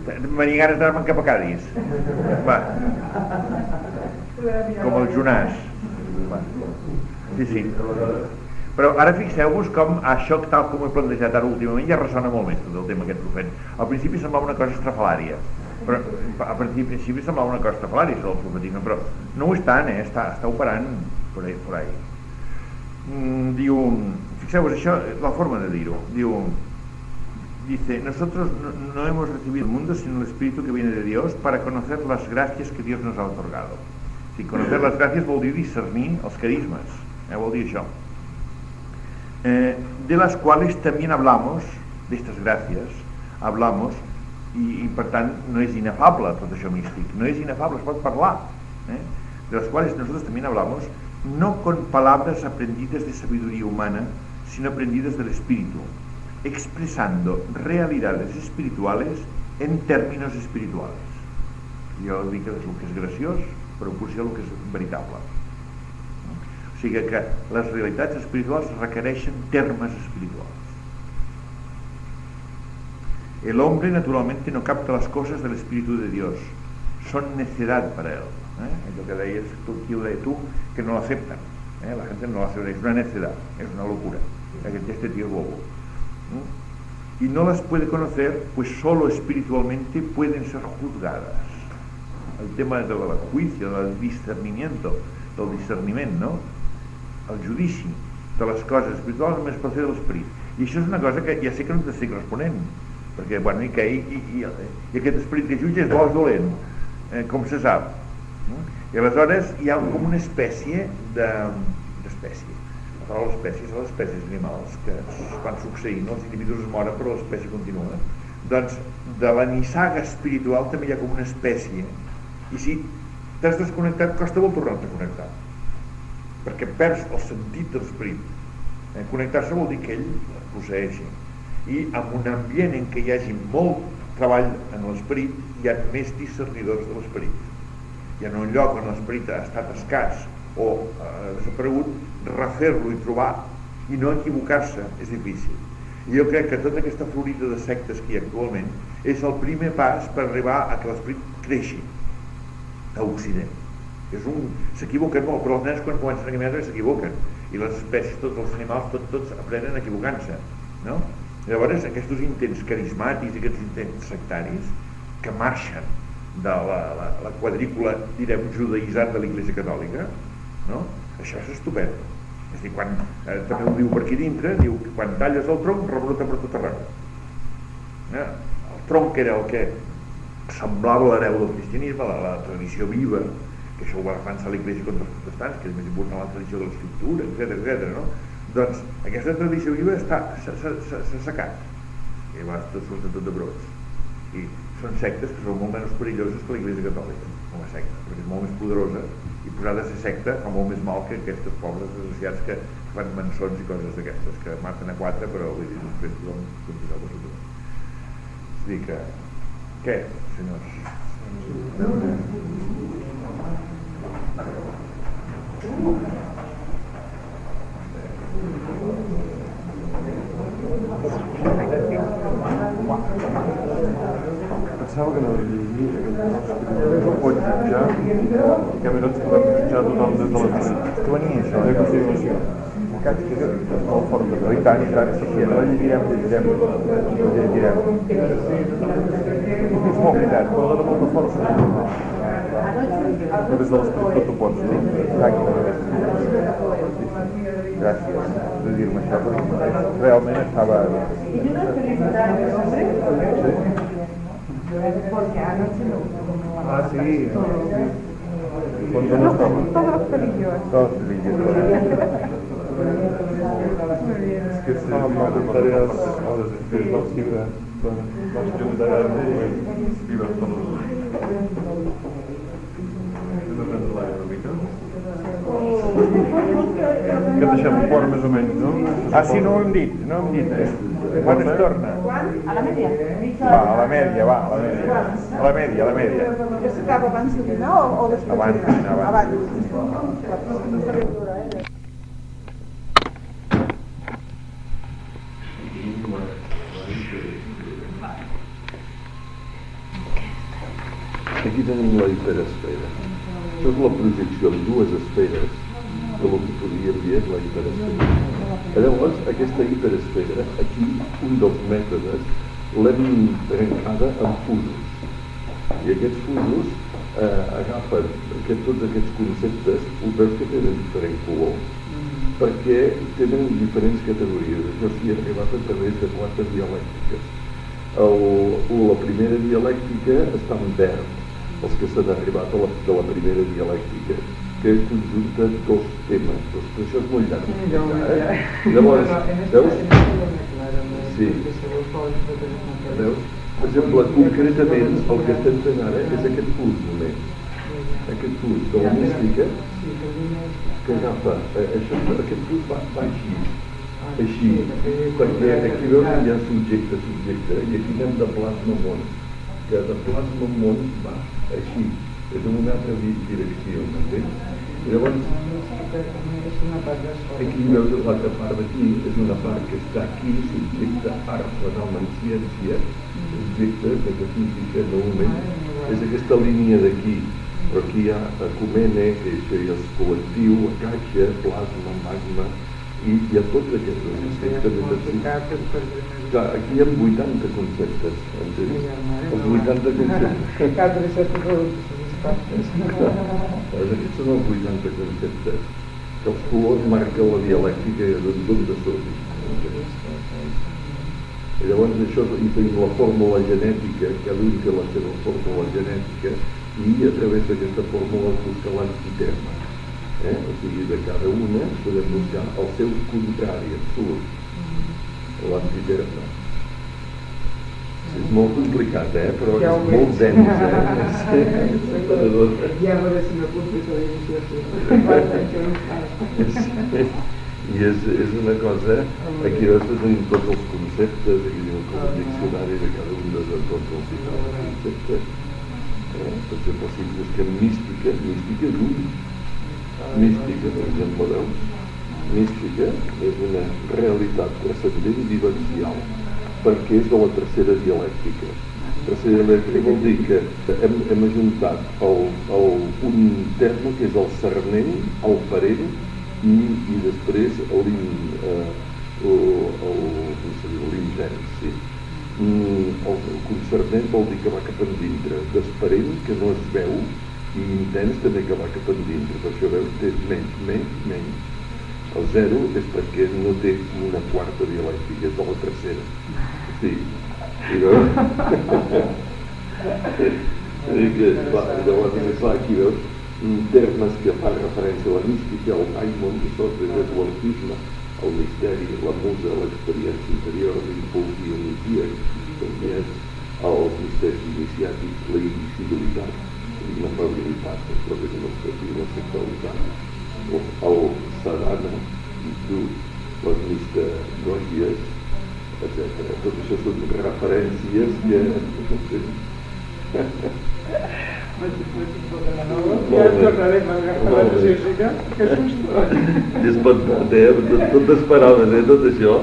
Venia ganes d'anar-me'n cap a Cádiz. Va. Com el Jonàs. Va. Sí, sí. Però ara fixeu-vos com això, tal com ho he plantejat ara últimament, ja ressona molt més tot el tema aquest profet. Al principi semblava una cosa estrafalària, però a principi semblava una cosa estrafalària, això del profetisme, però no ho és tant, eh? està, està operant per ahí. Per ahí. Mm, diu, fixeu-vos això, la forma de dir-ho, diu, dice, nosotros no, no, hemos recibido el mundo sino el Espíritu que viene de Dios para conocer las gracias que Dios nos ha otorgado. Si conocer les gràcies vol dir discernir els carismes, eh, vol dir això. Eh, de las cuales también hablamos, de estas gracias, hablamos i, i per tant no és inefable tot això místic, no és inefable, es pot parlar, ¿eh? de las cuales nosotros también hablamos, no con palabras aprendidas de sabiduría humana, sino aprendidas del espíritu, expresando realidades espirituales en términos espirituales. Jo dic que és el que és graciós, però potser el que és veritable. O que les realitats espirituals requereixen termes espirituals. El hombre naturalmente no capta las cosas del Espíritu de Dios, son necedad para él. ¿eh? Es lo que deies tú, deia tu, que no l'acepten. ¿eh? La gente no l'acepta, és una necedad, és una locura. Este tío bobo. Y no las puede conocer, pues solo espiritualmente pueden ser juzgadas. El tema del juicio, del discernimiento, del discerniment, no? El judici de les coses espirituals només pot fer l'esperit. I això és una cosa que ja sé que no t'estic responent, perquè bueno, i, que, i, i, i aquest esperit que jutja és bo o dolent eh, com se sap i aleshores hi ha com una espècie d'espècie de, la paraula espècie són les espècies animals que van succeint, els individus es moren però l'espècie continua. Doncs de la nissaga espiritual també hi ha com una espècie. I si t'has desconnectat costa molt tornar-te a connectar perquè perds el sentit de l'esperit eh, connectar-se vol dir que ell posseixi i en un ambient en què hi hagi molt treball en l'esperit hi ha més discernidors de l'esperit. I en un lloc on l'esperit ha estat escàs o eh, desaparegut refer-lo i trobar i no equivocar-se és difícil. I jo crec que tota aquesta florida de sectes que hi ha actualment és el primer pas per arribar a que l'esperit creixi a Occident un... s'equivoquen molt però els nens quan comencen a caminar s'equivoquen i les espècies, tots els animals tots, tots aprenen equivocant-se no? Llavors, aquests intents carismàtics, aquests intents sectaris, que marxen de la, la, la quadrícula, direm, judaïsant de l'Iglésia Catòlica, no? això és estupend. És dir, quan, eh, també ho diu per aquí dintre, diu que quan talles el tronc rebrota per tot arreu. Eh? El tronc era el que semblava l'hereu del cristianisme, la, la tradició viva, que això ho va defensar l'Iglésia contra els protestants, que és més important la tradició de l'escriptura, etc etc. no? doncs aquesta tradició viva s'ha secat i tot surten tot de brots i són sectes que són molt menys perilloses que l'Iglésia Catòlica com a secta, perquè és molt més poderosa i posar de ser secta fa molt més mal que aquestes pobres associats que fan mençons i coses d'aquestes, que maten a quatre però vull dir, després tothom continua per sota és dir que què, senyors? A tothom sí, sí, no llegirem, llegirem, llegirem. És molt veritat. Però dona molta força. Que des de l'esperit tot ho pots, no? Exacte gràcies de dir-me això, perquè realment estava... ¿Y yo no felicitar a ese hombre? Sí. Porque anoche no. Ah, sí. Cuando no estaba. Todos pelillos. Todos pelillos. És que sí, no preparé les coses, és que el llibre, vaig juntar ara un llibre per Hem de prendre l'aire una mica. Que deixem quart més o menys, no? Ah, sí, no ho hem dit, no ho hem dit. Eh? Quan es torna? A la media. Va, a la mèdia, va, a la mèdia. A la mèdia, a la mèdia. Que s'acaba abans de dinar o, o després Abans de dinar? dinar, abans. Abans. Aquí tenim la hiperesfera. És la projecció en dues esferes de lo que podríem dir és la hiperesfera. Llavors, aquesta hiperesfera, aquí un dels mètodes l'hem trencada en fusos. I aquests fusos eh, agafen aquest, tots aquests conceptes, ho veus que tenen diferent color, perquè tenen diferents categories. Això s'hi ha arribat a través de quantes dialèctiques. El, la primera dialèctica està en verd, els que s'han arribat a la, de la primera dialèctica, que conjunta dos temes. Doncs per això és molt llarg. Eh? Llavors, veus? Sí. Veus? Per exemple, concretament, el que estem fent ara és aquest curs només. Aquest curs de la mística que agafa, eh, això, aquest curs va, va així, així, perquè aquí veus que hi ha subjecte, subjecte, i aquí anem de plasma món, que de plasma món va així, és en una altra di- direcció, m'entens? I llavors, aquí veus l'altra part d'aquí, és una part que està aquí, subjecte, art, fenomen, ciència, subjecte, metafísica, moment, és aquesta línia d'aquí, però aquí hi ha Ecumene, que això ja és col·lectiu, Akasha, plasma, magma, i hi ha tots aquests aspectes metafísics. Clar, aquí hi ha 80 conceptes, entens? Els 80 conceptes. Cada aquests són els 80 conceptes, que els colors marquen la dialèctica d'on de són. I llavors això, i tenim la fórmula genètica, cada un té la seva fórmula genètica, i a través d'aquesta fórmula busca l'antiterme. Eh? O sigui, de cada una podem buscar el seu contrari absolut, l'antiterme. És molt complicat, eh? però Ja ho és molt veig. dens, eh? Sí. Ja a veure si m'apunto a l'iniciació. I és, és una cosa, aquí després tenim tots els conceptes, aquí tenim com el diccionari de cada un de, de tots els diferents conceptes. Eh? Per exemple, si busquem mística, mística és un. Mística, per exemple, veus? Mística és una realitat transcendent i vivencial, perquè és de la tercera dialèctica. Tercera dialèctica vol dir que hem, hem ajuntat el, el, un terme que és el cernent, el parent, i, i després eh, sí. Mm, El, el concernent vol dir que va cap endintre, desparent, que no es veu, i intens també que va cap endintre, per això veus té menys, menys, menys. El zero és perquè no té una quarta dialèctica, és de la tercera. Sí. I veus? I que, clar, llavors, clar, aquí veus termes que fan referència a la mística, al daimon, que tot és l'atlantisme, el misteri, la musa, l'experiència interior, l'impuls dionisíac, també és els misteris iniciàtics, la invisibilitat, l'inefabilitat, el propi de la sexualitat, el, el sadhana, tu, les mistagogies, etc. Tot això són referències que... Ja tornarem a agafar la física, que susto. I espantat, eh? Tot, tot t'esperaves, eh? Tot això.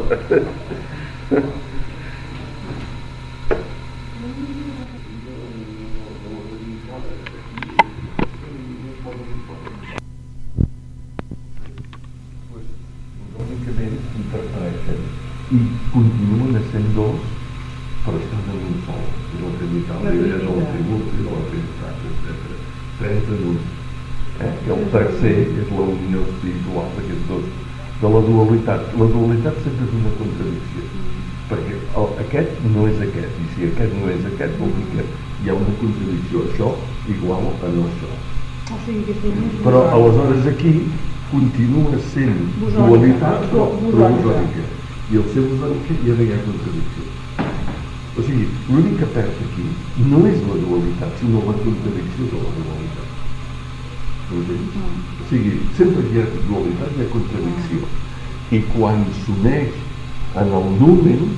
únicament interfereixen i continuen essent dos però estan en un sol és el critical, és el tribut és la trinitat, etc. tres en un eh? i el tercer és la unió espiritual d'aquests dos de la dualitat, la dualitat sempre és una contradicció perquè el, aquest no és aquest i si aquest no és aquest vol dir que hi ha una contradicció. Això igual a no això. O sigui que estem més però aleshores aquí continua sent Bosònica. dualitat però Bosònica. i el seu bosònica ja no hi ha contradicció. O sigui, l'únic que perd aquí no és la dualitat sinó la contradicció de la dualitat. M'entens? o sigui, sempre que hi ha dualitat hi ha contradicció i quan s'uneix en el numen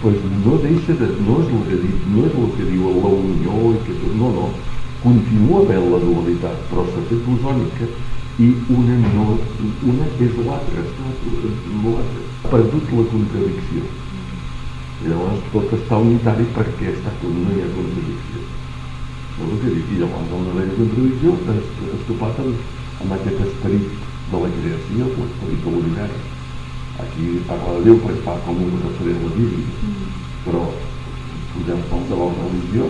pues no deixa de, no és el que, dit, no és el que diu la unió i que tot, no, no, continua havent la dualitat, però s'ha fet bosònica i una, no, una és l'altra. Ha perdut la contradicció. I llavors tot està unitari perquè està, no hi ha contradicció. No el que dic, i llavors hi ha contradicció és, és topat amb, amb aquest esperit de la creació, l'esperit de l'univers. Aquí parla de Déu perquè fa com un referent la Bíblia, però posem qualsevol religió,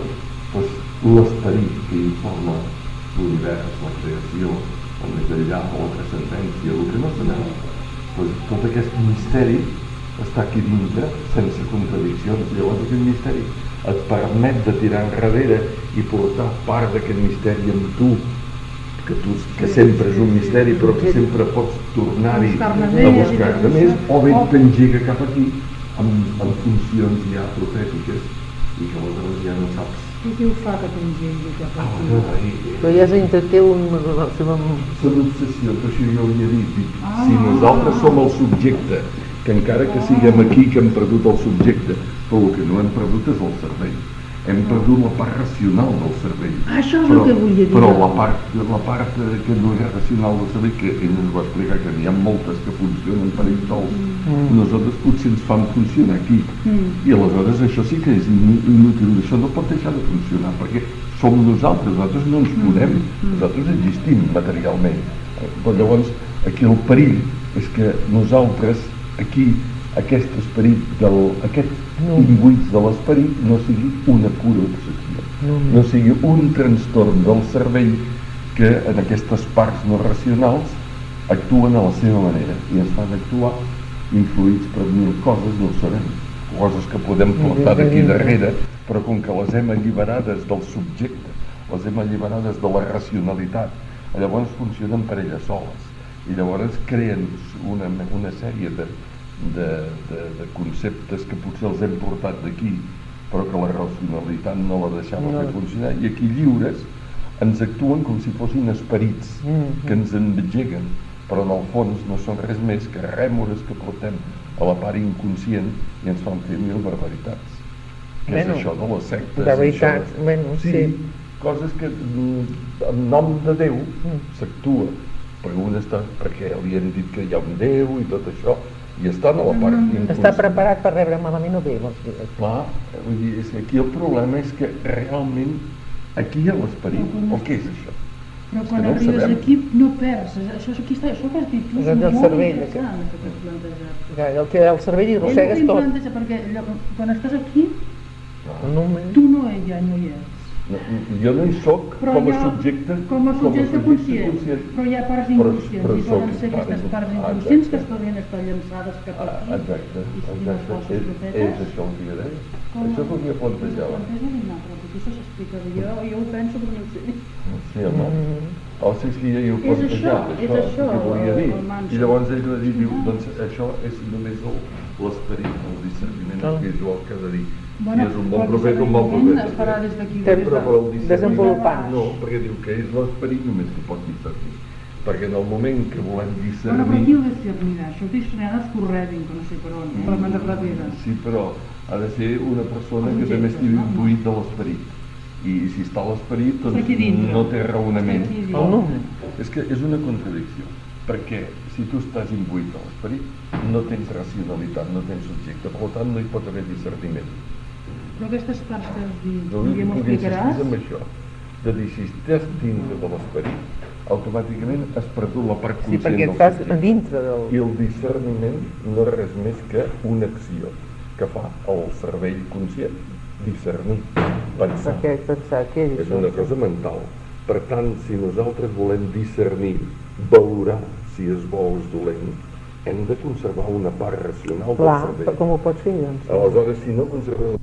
doncs l'esperit que informa l'univers, la creació, el més enllà, la transcendència, el que no sabem, doncs tot aquest misteri està aquí dintre sense contradiccions. Llavors aquest misteri et permet de tirar enrere i portar part d'aquest misteri amb tu, que, tu, que sempre és un misteri, però que sempre pots tornar-hi a buscar-ne tot més, o bé t'engega cap aquí amb, amb funcions ja profètiques i que aleshores ja no saps I qui ho fa que que cap Ah, aquí? no, i- Però ja s'interté una relació amb... Són obsessions, això jo li he dit. Dic, Ah. si nosaltres som el subjecte, que encara que siguem aquí que hem perdut el subjecte, però el que no hem perdut és el cervell. Hem perdut la part racional del cervell. Això és el que volia dir. Però la part, la part eh, que no és racional del cervell, que ell ens va explicar que n'hi ha moltes que funcionen per ells sols, nosaltres potser ens fan funcionar aquí. Mm. I aleshores això sí que és inútil, això no pot deixar de funcionar, perquè som nosaltres, nosaltres no ens podem, nosaltres existim materialment. Eh, Però llavors aquí el perill és que nosaltres aquí aquest esperit del, aquest imbuïts de l'esperit no sigui una pura obsessió, no. Sigui un trastorn del cervell que en aquestes parts no racionals actuen a la seva manera i ens fan actuar influïts per mil coses, no ho sabem, coses que podem portar d'aquí darrere, però com que les hem alliberades del subjecte, les hem alliberades de la racionalitat, llavors funcionen per elles soles. I llavors creen una, una sèrie de, de, de, de conceptes que potser els hem portat d'aquí però que la racionalitat no la deixava No. fer funcionar i aquí lliures ens actuen com si fossin esperits Mhm. que ens engeguen però en el fons no són res més que rèmores que portem a la part inconscient i ens fan fer mil barbaritats que Bueno, és això de les sectes barbaritats, això, bueno, sí, sí. coses que mm, en nom de Déu Mm. s'actua perquè un està, perquè li han dit que hi ha un Déu i tot això i estan a la part inconscient Està preparat per rebre malament o bé, vols dir? Clar, vull dir, és que aquí el problema és que realment aquí hi ha l'esperit, o què és això? Però quan que no ho arribes sabem. aquí no perds. Això, aquí està, això que has dit tu És és el del molt cervell, interessant, això que has plantejat. Ja, el que el cervell hi Ell ho arrossegues tot. planteja perquè allò, quan estàs aquí, un moment. tu no hi, ja no hi ets. No, jo no hi soc Però com a hi ha- subjecte, com a subjecte conscient, però hi ha parts Però- inconscients però i poden ser aquestes inconscient. parts Ah, inconscients que exacte. es podrien estar llançades cap Ah, aquí exacte, i si no exacte. És, profetes és això el que jo deia. com- Això és el que jo plantejava. Això s'explica. Jo, jo ho penso però no ho sé. Sí, home. Mm. O és ja hi ho És plantejat, això, és això, això, el que volia el- dir. el. I llavors ell va dir, diu, doncs això és només el- l'esperit, el discerniment espiritual que ha de dir. Bueno, si és un bon el profeta, un bon profeta. es farà des d'aquí, de- però el discerniment- desenvolupant. No, perquè diu que és l'esperit només que pot discernir. Perquè en el moment que volem Bueno, però discernir... qui ho discernirà? Això ho discernirà els corredin, que no sé per on, per la mandarratera. Sí, però ha de ser una persona Els que també estigui imbuït de l'esperit. I si està l'esperit, doncs no té raonament. El nom. És que és una contradicció, perquè si tu estàs imbuït de l'esperit, no tens racionalitat, no tens subjecte, per tant no hi pot haver discerniment. Però aquestes parts que has dit, L'únic ja m'ho que explicaràs? en això, de dir si estàs dintre de l'esperit, automàticament has perdut la part Sí, conscient perquè del estàs subjecte. dintre I del... el discerniment no és res més que una acció que fa el cervell conscient, discernir, pensar. Perquè pensar què és És això? una cosa mental. Per tant, si nosaltres volem discernir, valorar si és bo o és dolent, hem de conservar una part racional Clar, del cervell. com ho pots fer, doncs? Aleshores, si no conservem...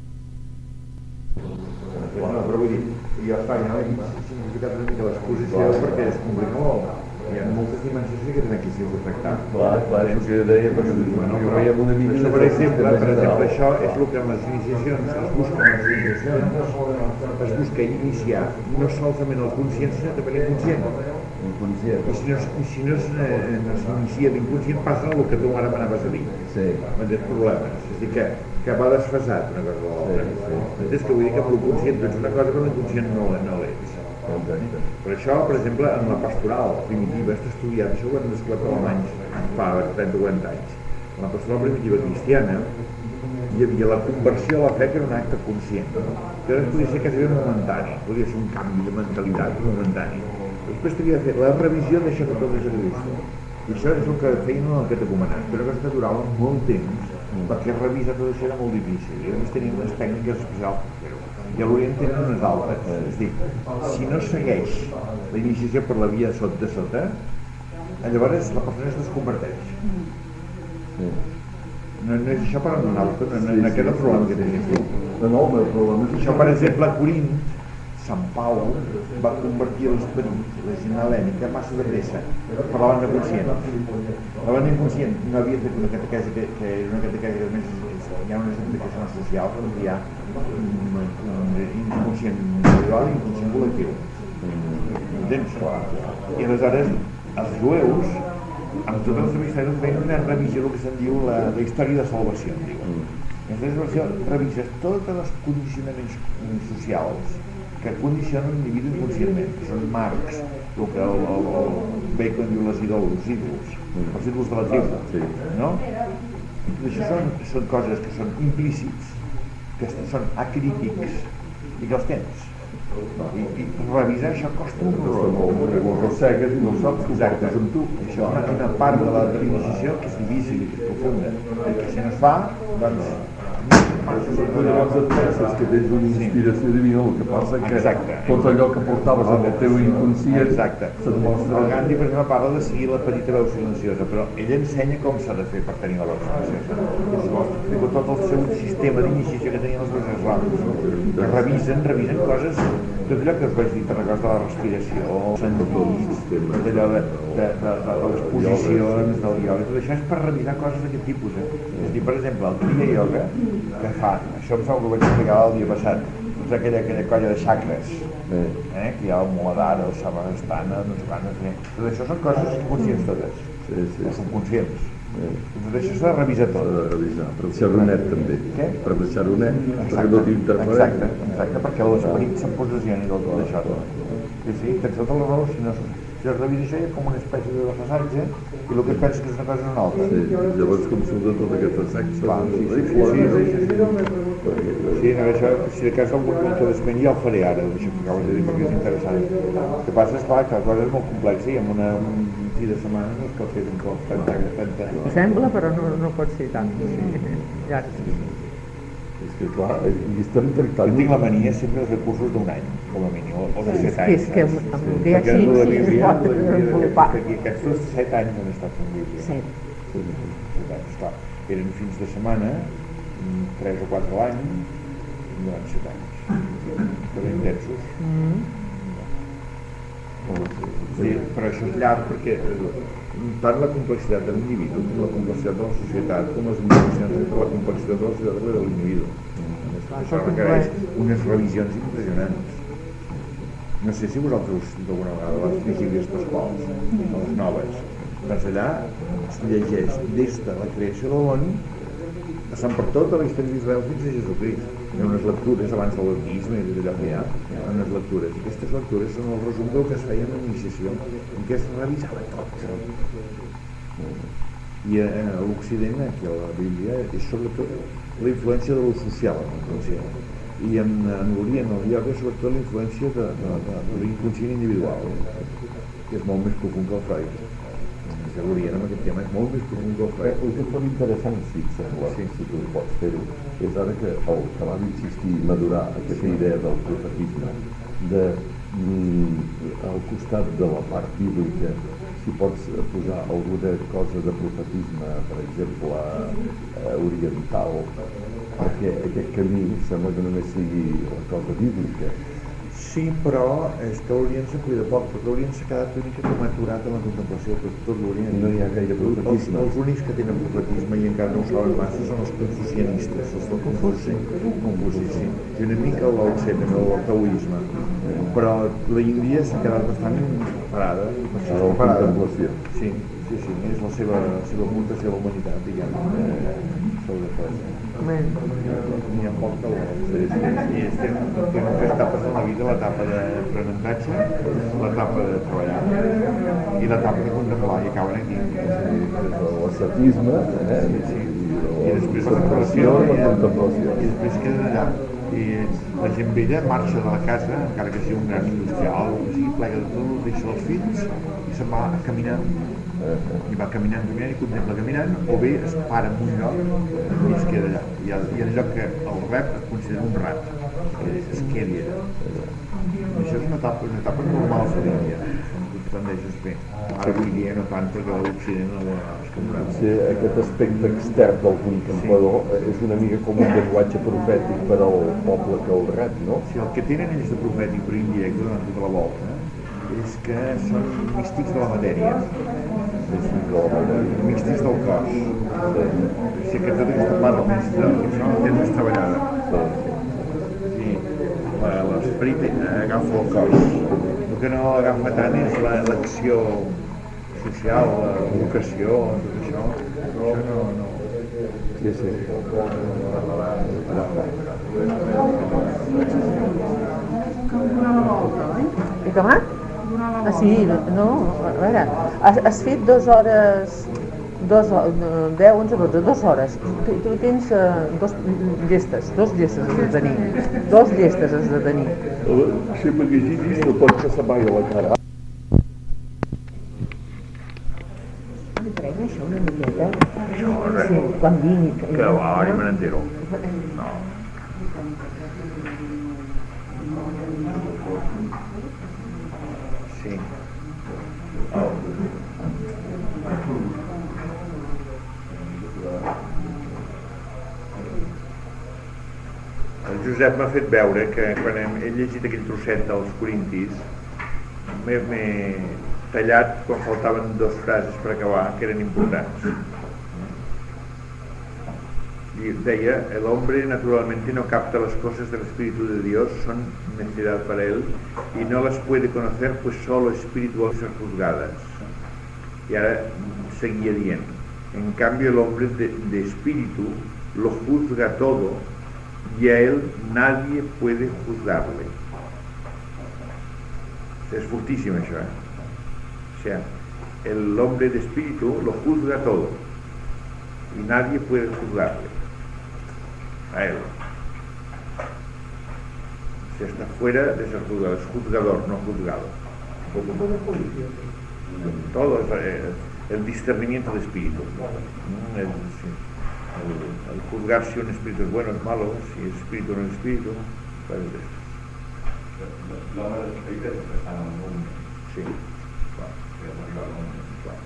Bueno, però vull dir, jo està ja he simplificat una mica l'exposició perquè es complica molt. Hi ha moltes dimensions que tenen aquí si de tractar. Clar, clar, és el que jo deia, perquè Bueno, jo veiem una mica... això, per exemple, per exemple, això és el que les iniciacions es busca les iniciacions es busca iniciar no solament el conscient, sinó també l'inconscient. Inconscient. I si no, si no, es, eh, s'inicia l'inconscient passa el que tu ara m'anaves a dir. Sí. M'entens problemes. És a dir, que, que va desfasat una cosa o l'altra. Sí, sí. M'entens que vull dir que amb el conscient tu ets una cosa però l'inconscient no, no l'ets. Per això, per exemple, en la pastoral primitiva està estudiat, això ho han descobert alemanys fa 30 o 40 anys. En la pastoral primitiva cristiana hi havia la conversió a la fe que era un acte conscient, que ara podia ser quasi momentani, podia ser un canvi de mentalitat momentani. Després t'havia de fer la revisió d'això que tot és a Cristo. I això és el que feien en el catecumenat, però que que durava molt temps, perquè revisar tot això era molt difícil, i a més tenien unes tècniques especials per fer-ho. I a l'Orient tenen unes altres. És dir, si no segueix la iniciació per la via sota de sota, llavors la persona es desconverteix. Sí. No, no és això per altre, no, no, no Sí, aquest sí, el problema sí, que sí, tenies sí. No, no, el problema és Això, per exemple, a Corint, Sant Pau va convertir l'esperit, la gent helènica, massa de pressa per la banda conscient. La banda inconscient no havia fet una catequesi que, que era una catequesi que més hi ha unes implicacions socials on hi ha un, un inconscient individual i inconscient col·lectiu. Entens? I aleshores els jueus amb totes les revisions feien una revisió del que se'n diu la, la història de salvació diuen. Aquesta versió revises tots els condicionaments socials que condicionen l'individu inconscientment, que són marcs, el que el, el, el Bacon diu les ídols, els ídols, els ídols de la tribu, Sí. no? I això són, són coses que són implícits, que són acrítics i que els tens. I, i revisar això costa un horror. arrossegues i no saps que ho Exacte. amb tu. Això és una, part de la iniciació que és difícil i que és profunda. Que si no es fa, doncs... Et penses que tens una inspiració divina, el que passa que Exacte. tot allò que portaves en el teu inconscient Exacte. se't mostra... El Gandhi, per exemple, parla de seguir la petita veu silenciosa, però ell ensenya com s'ha de fer per tenir la veu silenciosa. Llavors, tot el seu sistema d'iniciació que tenien els dos. Que revisen, revisen coses, tot allò que us vaig dir, te'n recordes de la respiració, sentits, tot allò de, de, de, de, de les posicions, del ioga, tot això és per revisar coses d'aquest tipus. Eh? Dir, per exemple, el Kriya Yoga, que fa, això em sembla que ho vaig explicar el dia passat, és aquella, aquella colla de xacres, Eh, eh? que hi ha el Muladhara, el Savastana, no sé quan, sé. Tot això són coses inconscients totes, sí, sí. o subconscients. Eh, I tot això s'ha de revisar S'ha tot. de revisar. Per deixar-ho net, també. Què? Per deixar-ho net, perquè no t'interfereix. exacte, exacte, perquè l'esperit se'n possessioni del tot això. Sí, sí, tens tota la raó, si no si es revisa això com una espècie de passatge i el que es pensa que és una cosa és una altra. Sí, llavors com surt tot aquest sexe, Clar, sí, sí, sí, sí, sí, sí. Sí, no, això, si de cas algun coneixement ja el faré ara, això que acabes de dir, perquè és interessant. El que passa és clar, que la cosa és molt complexa i en una, un fi de setmana no es pot fer un cop tanta, tanta... Sembla, però no, no pot ser tant. Llarg. És que clar, i estem Jo tractant... tinc la mania sempre de fer cursos d'un any, com a mínim, o, de És set que, anys. és que amb, aquí la sí es pot desenvolupar. Aquí, aquests set anys han estat fent Bíblia. Set. Set anys, clar. Eren fins de setmana, mm, tres o quatre l'any, durant set anys. Però intensos. Mm. Sí, però això és llarg perquè eh, tant la complexitat de l'individu com la complexitat de la societat com les implicacions entre la complexitat de la societat i de l'individu. Això requereix unes revisions impressionants. No sé si vosaltres us sentit alguna vegada les vigílies pasquals, les noves. Doncs allà es llegeix des de la creació del món passant per tota la història d'Israel fins a Jesucrist. Hi ha unes lectures abans de l'autisme i d'allò que hi ha, hi ha unes lectures. I aquestes lectures són el resum del que es feia en la iniciació, en què es revisava tot. I a, a l'Occident, aquí a la Bíblia, és sobretot la influència de lo social en l'inconscient. I en, en l'Orient, el ioga, sobretot la influència de, de, de, de l'inconscient individual, que és molt més profund que el Freud. A l'Orient amb aquest tema és molt més profund que el Freud. El que és molt interessant, si et sembla, Sí. si tu pots fer-ho, és ara que el que va insistir i madurar aquesta idea del profetisme, de mm, al costat de la part bíblica, si pots posar alguna cosa de profetisme, per exemple, eh, oriental, perquè aquest camí sembla que només sigui la cosa bíblica. Sí, però és que l'Orient se cuida poc, perquè l'Orient s'ha quedat una mica com aturat en la contemplació, tot, tot l'Orient. No hi ha gaire Els, profetisme. els únics que tenen profetisme i encara no ho saben massa són els confucianistes, els del Confuci. Confuci, sí. I una mica també el taoisme. Però la Índia s'ha quedat bastant parada, per això està parada. Sí, sí, sí, és la seva, la seva mutació de la humanitat, diguem. Eh, sobretot. N'hi ha poc que vol. Sí, sí. I estem, tenim tres etapes en la vida, l'etapa d'aprenentatge, l'etapa de treballar i l'etapa de contemplar, i acaben aquí. L'ascetisme, eh? Sí, sí. I després la contemplació i la i, contemplació. i després queden allà. I la gent vella marxa de la casa, encara que sigui un gran industrial, o sigui, plega de tot, deixa els fills i se'n va caminant. I va caminant, caminant i contempla caminant o bé es para en un lloc i es queda allà. I el, i el lloc que el rep es considera un rat que es quedi allà I això és una etapa, una etapa normal a l'Índia tendeixes bé. Ara avui dia no tant perquè a l'Occident no es comprèn. Sí, aquest aspecte extern del contempador és una mica com un llenguatge profètic per al poble que el rep, no? Si el que tenen ells de profètic per indirecte durant tota la volta és que són místics de la matèria, un de la matèria. místics del cos. O sigui que tota aquesta part del místic del la tenen més treballada. Sí, l'esperit agafa el cos. Que no agafa tant és la- l'acció social, la vocació, tot això. Això no, no. Sí, sí. I com ha? Ah, sí, no, a veure, has, has fet dues hores, dos, ho- no, 10, 11, 12, dues hores. Tu, tu tens uh, dos llestes, dos llestes has de tenir. Dos llestes has de tenir. Sempre que giris no pots passar mai a la cara. Li prenc això una miqueta? Sí, quan vingui. que- Que va, ara me n'entero. No. Sí. Oh. El Josep m'ha fet veure que quan hem, he llegit aquell trosset dels Corintis m'he tallat quan faltaven dues frases per acabar que eren importants. Y deia, el hombre naturalmente no capta las cosas del Espíritu de Dios, son necedad para él, y no las puede conocer, pues solo juzgadas. Y ahora mm, seguía bien. En cambio, el hombre de, de espíritu lo juzga todo, y a él nadie puede juzgarle. Es fortísimo eso, ¿eh? O sea, el hombre de espíritu lo juzga todo, y nadie puede juzgarle a él. Se está fuera de ser juzgado, es juzgador, no juzgado. Todo es eh, el discernimiento de espíritu. Mm, El, el juzgar si un espíritu es bueno o es malo, si es espíritu o no es espíritu, cosas de estas. L'home és el que en el món, Sí. Clar. al. Clar.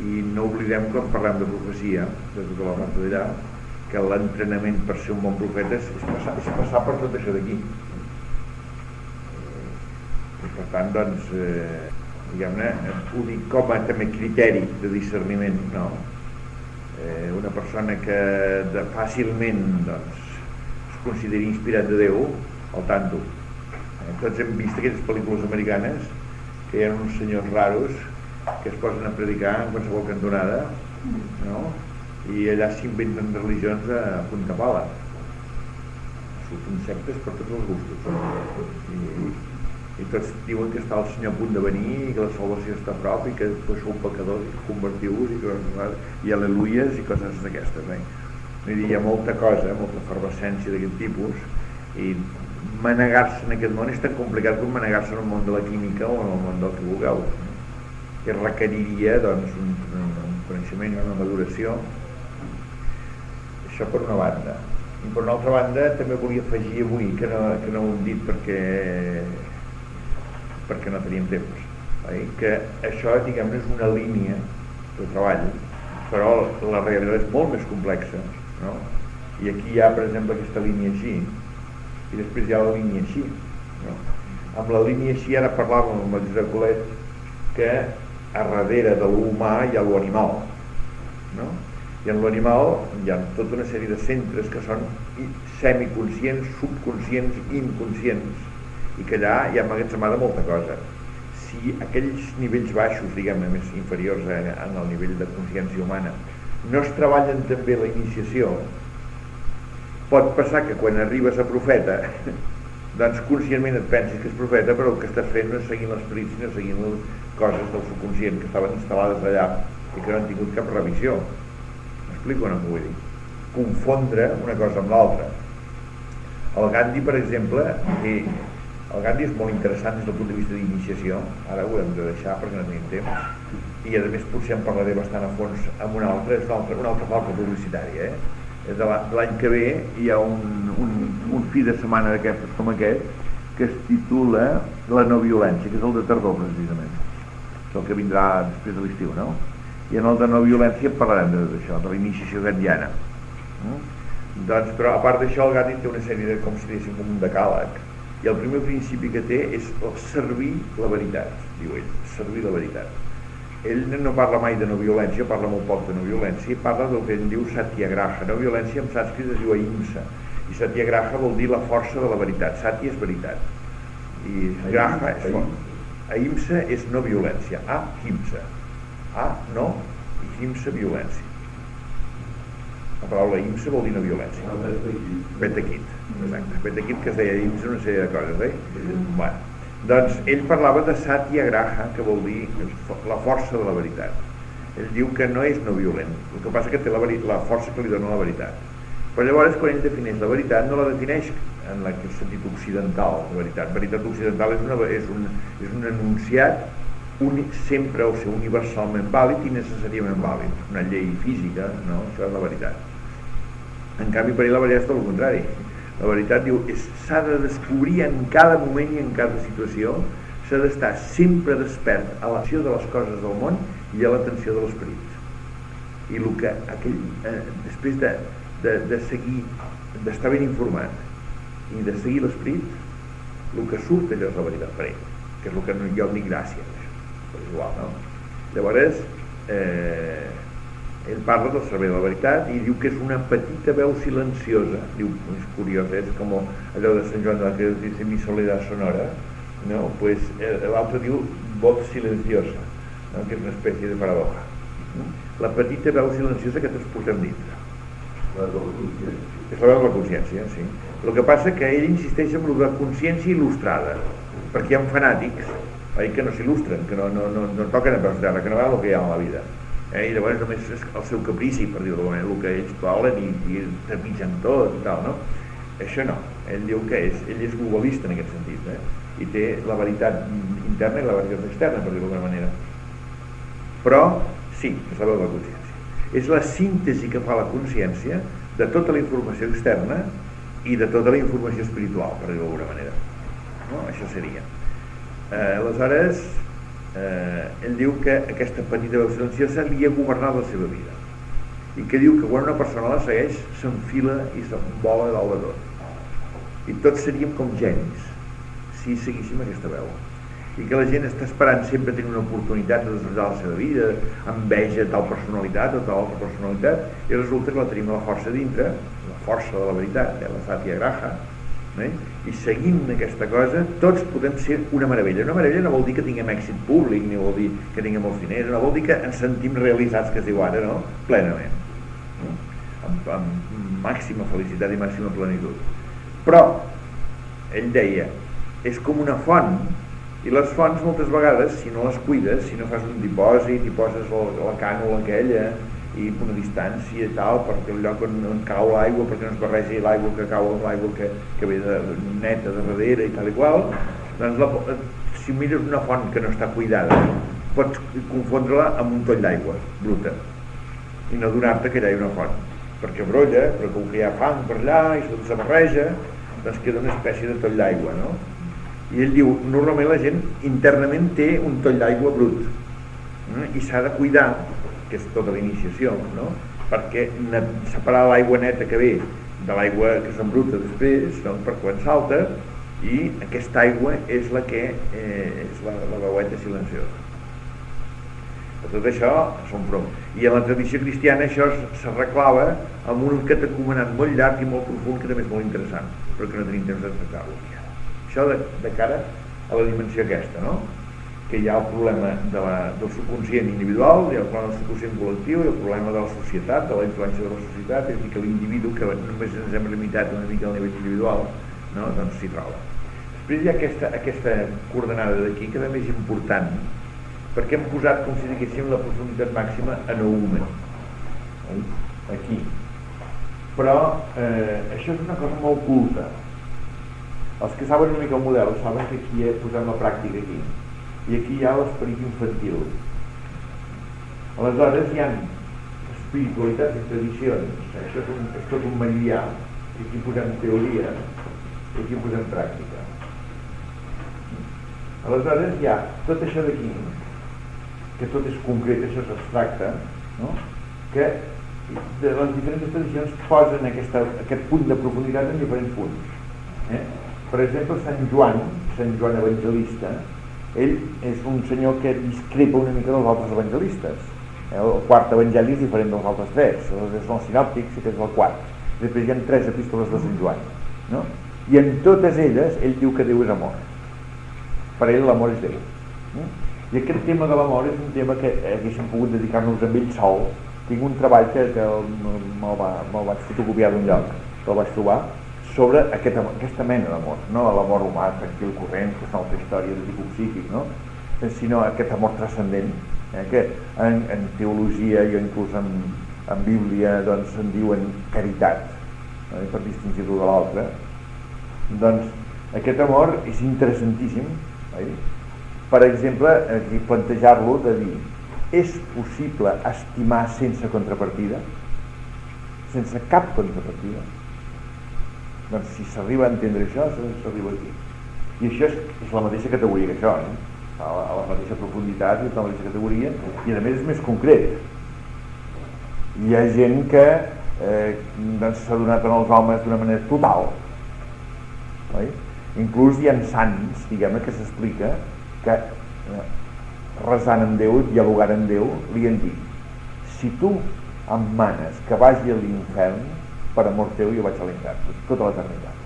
I no oblidem quan parlem de profecia, de tota la part d'allà, que l'entrenament per ser un bon profeta és, és, passar, és passar per tot això d'aquí. I per tant, doncs, eh, diguem-ne, dic com a també criteri de discerniment, no? Eh, una persona que de, fàcilment doncs, es consideri inspirat de Déu, al tanto. Eh, tots hem vist aquelles pel·lícules americanes que hi ha uns senyors raros que es posen a predicar en qualsevol cantonada, no? I allà s'inventen religions a punta pala. Surten sectes per tots els gustos. I, i tots diuen que està el Senyor a punt de venir i que la salvació està a prop i que pues, sou pecadors i convertiu-vos i, i aleluies i coses d'aquestes. Eh? Vull dir, hi ha molta cosa, molta efervescència d'aquest tipus i manegar-se en aquest món és tan complicat com manegar-se en el món de la química o en el món del que vulgueu que requeriria doncs, un, un, un coneixement una maduració això per una banda i per una altra banda també volia afegir avui que no, que no ho hem dit perquè perquè no teníem temps oi? que això diguem és una línia de treball però la realitat és molt més complexa no? i aquí hi ha per exemple aquesta línia així i després hi ha la línia així no? amb la línia així ara parlàvem amb el Josep Colet que a darrere de l'humà hi ha l'animal no? i en l'animal hi ha tota una sèrie de centres que són semiconscients, subconscients i inconscients i que allà hi ha emmagatzemada molta cosa. Si aquells nivells baixos diguem-ne més inferiors a, en el nivell de consciència humana no es treballen també la iniciació pot passar que quan arribes a profeta doncs conscientment et pensis que és profeta però el que estàs fent no és seguint l'esperit sinó seguint les coses del subconscient que estaven instal·lades allà i que no han tingut cap revisió. M'explico o no m'ho vull dir? Confondre una cosa amb l'altra. El Gandhi per exemple i el Gandhi és molt interessant des del punt de vista d'iniciació ara ho hem de deixar perquè no tenim temps i a més potser en parlaré bastant a fons amb una altra, és una altra, una altra falca publicitària eh? És de la- de l'any que ve hi ha un, un, un fi de setmana d'aquestes com aquest que es titula La no violència, que és el de tardor precisament, és el que vindrà després de l'estiu, no? I en el de no violència parlarem d'això, de l'iniciació gatllana. Mm? Doncs, però a part d'això el Gandhi té una sèrie de, com si diguéssim, un decàleg, i el primer principi que té és servir la veritat, diu ell, servir la veritat. Ell no parla mai de no violència, parla molt poc de no violència, parla del que en diu satyagraha. No violència en sànscrit es diu ahimsa, i satyagraha vol dir la força de la veritat. Satya és veritat. I graha és fort. Ahimsa és no violència. A, himsa. A, no, i himsa, violència. La paraula IMSA vol dir no violència. Betakit, exacte. Betakit que es deia IMSA una sèrie de coses, eh? Bueno, doncs ell parlava de Satya Graha, que vol dir la força de la veritat. Ell diu que no és no violent, el que passa que té la, la força que li dona la veritat. Però llavors quan ell defineix la veritat no la defineix en el sentit occidental, la veritat. Veritat occidental és, una, és, un, és un enunciat únic, sempre o ser universalment vàlid i necessàriament vàlid. Una llei física, no? Això és la veritat. En canvi, per ell la veritat és tot el contrari. La veritat diu s'ha de descobrir en cada moment i en cada situació, s'ha d'estar sempre despert a l'acció de les coses del món i a l'atenció de l'esperit. I el que aquell, eh, després de, de, de seguir, d'estar ben informat i de seguir l'esperit, el que surt allò és la veritat per ell, que és el que no hi ha ni gràcia. És igual, no? Llavors, eh, ell parla del servei de la veritat i diu que és una petita veu silenciosa diu, és curiós, és com allò de Sant Joan de la Creu dice mi soledad sonora no? pues eh, l'altre diu voz silenciosa no? que és una espècie de paradoja no? la petita veu silenciosa que tots portem dintre la de la consciència és la veu de la consciència, sí el que passa que ell insisteix en la consciència il·lustrada perquè hi ha fanàtics oi, que no s'il·lustren, que no, no, no, no toquen a peus terra, que no veuen el que hi ha a la vida eh? i llavors només és el seu caprici per dir-ho d'alguna manera, el que ells volen i, i trepitgen tot i tal, no? això no, ell diu que és ell és globalista en aquest sentit eh? i té la veritat interna i la veritat externa per dir-ho d'alguna manera però sí, és la veu de la consciència és la síntesi que fa la consciència de tota la informació externa i de tota la informació espiritual per dir-ho d'alguna manera no? això seria eh, aleshores eh, ell diu que aquesta petita veu silenciosa li ha governat la seva vida i que diu que quan una persona la segueix s'enfila i s'envola dalt de tot i tots seríem com genis si seguíssim aquesta veu i que la gent està esperant sempre tenir una oportunitat de desarrollar la seva vida enveja tal personalitat o tal altra personalitat i resulta que la tenim la força dintre la força de la veritat, eh? la Satya Graha eh? i seguint aquesta cosa tots podem ser una meravella una meravella no vol dir que tinguem èxit públic ni vol dir que tinguem molts diners no vol dir que ens sentim realitzats que es diu ara no? plenament no? Amb, amb màxima felicitat i màxima plenitud però ell deia és com una font i les fonts moltes vegades si no les cuides si no fas un dipòsit i poses la, la cànula aquella i una distància tal perquè el lloc on, on cau l'aigua perquè no es barregi l'aigua que cau amb l'aigua que, que ve de, neta de darrere i tal i qual doncs la, si mires una font que no està cuidada pots confondre-la amb un toll d'aigua bruta i no donar-te que allà hi ha una font perquè brolla, però com que hi ha fang per allà i se desabarreja doncs queda una espècie de toll d'aigua no? i ell diu, normalment la gent internament té un toll d'aigua brut eh? i s'ha de cuidar que és tota la iniciació, no? perquè separar l'aigua neta que ve de l'aigua que s'embruta després, doncs per quan salta, i aquesta aigua és la que eh, és la, la veueta silenciosa. Per tot això són prou. I en la tradició cristiana això s'arreclava amb un catecumenat molt llarg i molt profund que també és molt interessant, però que no tenim temps de tractar-lo. Això de, de cara a la dimensió aquesta, no? Que hi ha el problema de la, del subconscient individual, hi ha el problema del subconscient col·lectiu, i el problema de la societat, de la influència de la societat, és a dir, que l'individu, que només ens hem limitat una mica al nivell individual, no? doncs s'hi troba. Després hi ha aquesta, aquesta coordenada d'aquí, que també és important, perquè hem posat, com si diguéssim, la profunditat màxima en Oumen. Aquí. Però eh, això és una cosa molt culta. Els que saben una mica el model saben que aquí posem la pràctica aquí i aquí hi ha l'esperit infantil aleshores hi ha espiritualitats i tradicions això és, un, és tot un manllar i aquí posem teoria i aquí posem pràctica Aleshores hi ha tot això d'aquí, que tot és concret, això és abstracte, no? que de les diferents tradicions posen aquesta, aquest punt de profunditat en diferents punts. Eh? Per exemple, Sant Joan, Sant Joan Evangelista, ell és un senyor que discrepa una mica dels altres evangelistes. Eh? El quart evangeli és diferent dels altres tres, és el sinòptic, sí que és el quart. Després hi ha tres epístoles de Sant Joan. No? I en totes elles ell diu que Déu és amor. Per ell l'amor és Déu. No? I aquest tema de l'amor és un tema que haguéssim pogut dedicar-nos a ell sol. Tinc un treball que, que me'l va, me vaig fotocopiar d'un lloc, que el vaig trobar, sobre aquest, aquesta mena d'amor, no l'amor humà, tranquil, corrent, que és una altra història de tipus psíquic, no? Eh, sinó aquest amor transcendent, eh, que en, en teologia i inclús en, en Bíblia doncs, en diuen caritat, eh, per distingir-lo de l'altre. Doncs aquest amor és interessantíssim, oi? per exemple, aquí plantejar-lo de dir és possible estimar sense contrapartida? Sense cap contrapartida? Doncs si s'arriba a entendre això, s'arriba aquí. I això és, és la mateixa categoria que això, eh? a, la, a la mateixa profunditat i la mateixa categoria, i a més és més concret. Hi ha gent que eh, doncs s'ha donat en els homes d'una manera total. Oi? Inclús hi ha sants, diguem que s'explica que eh, resant amb Déu, dialogant amb Déu, li han dit si tu em manes que vagi a l'infern per amor teu jo vaig a l'infern tota l'eternitat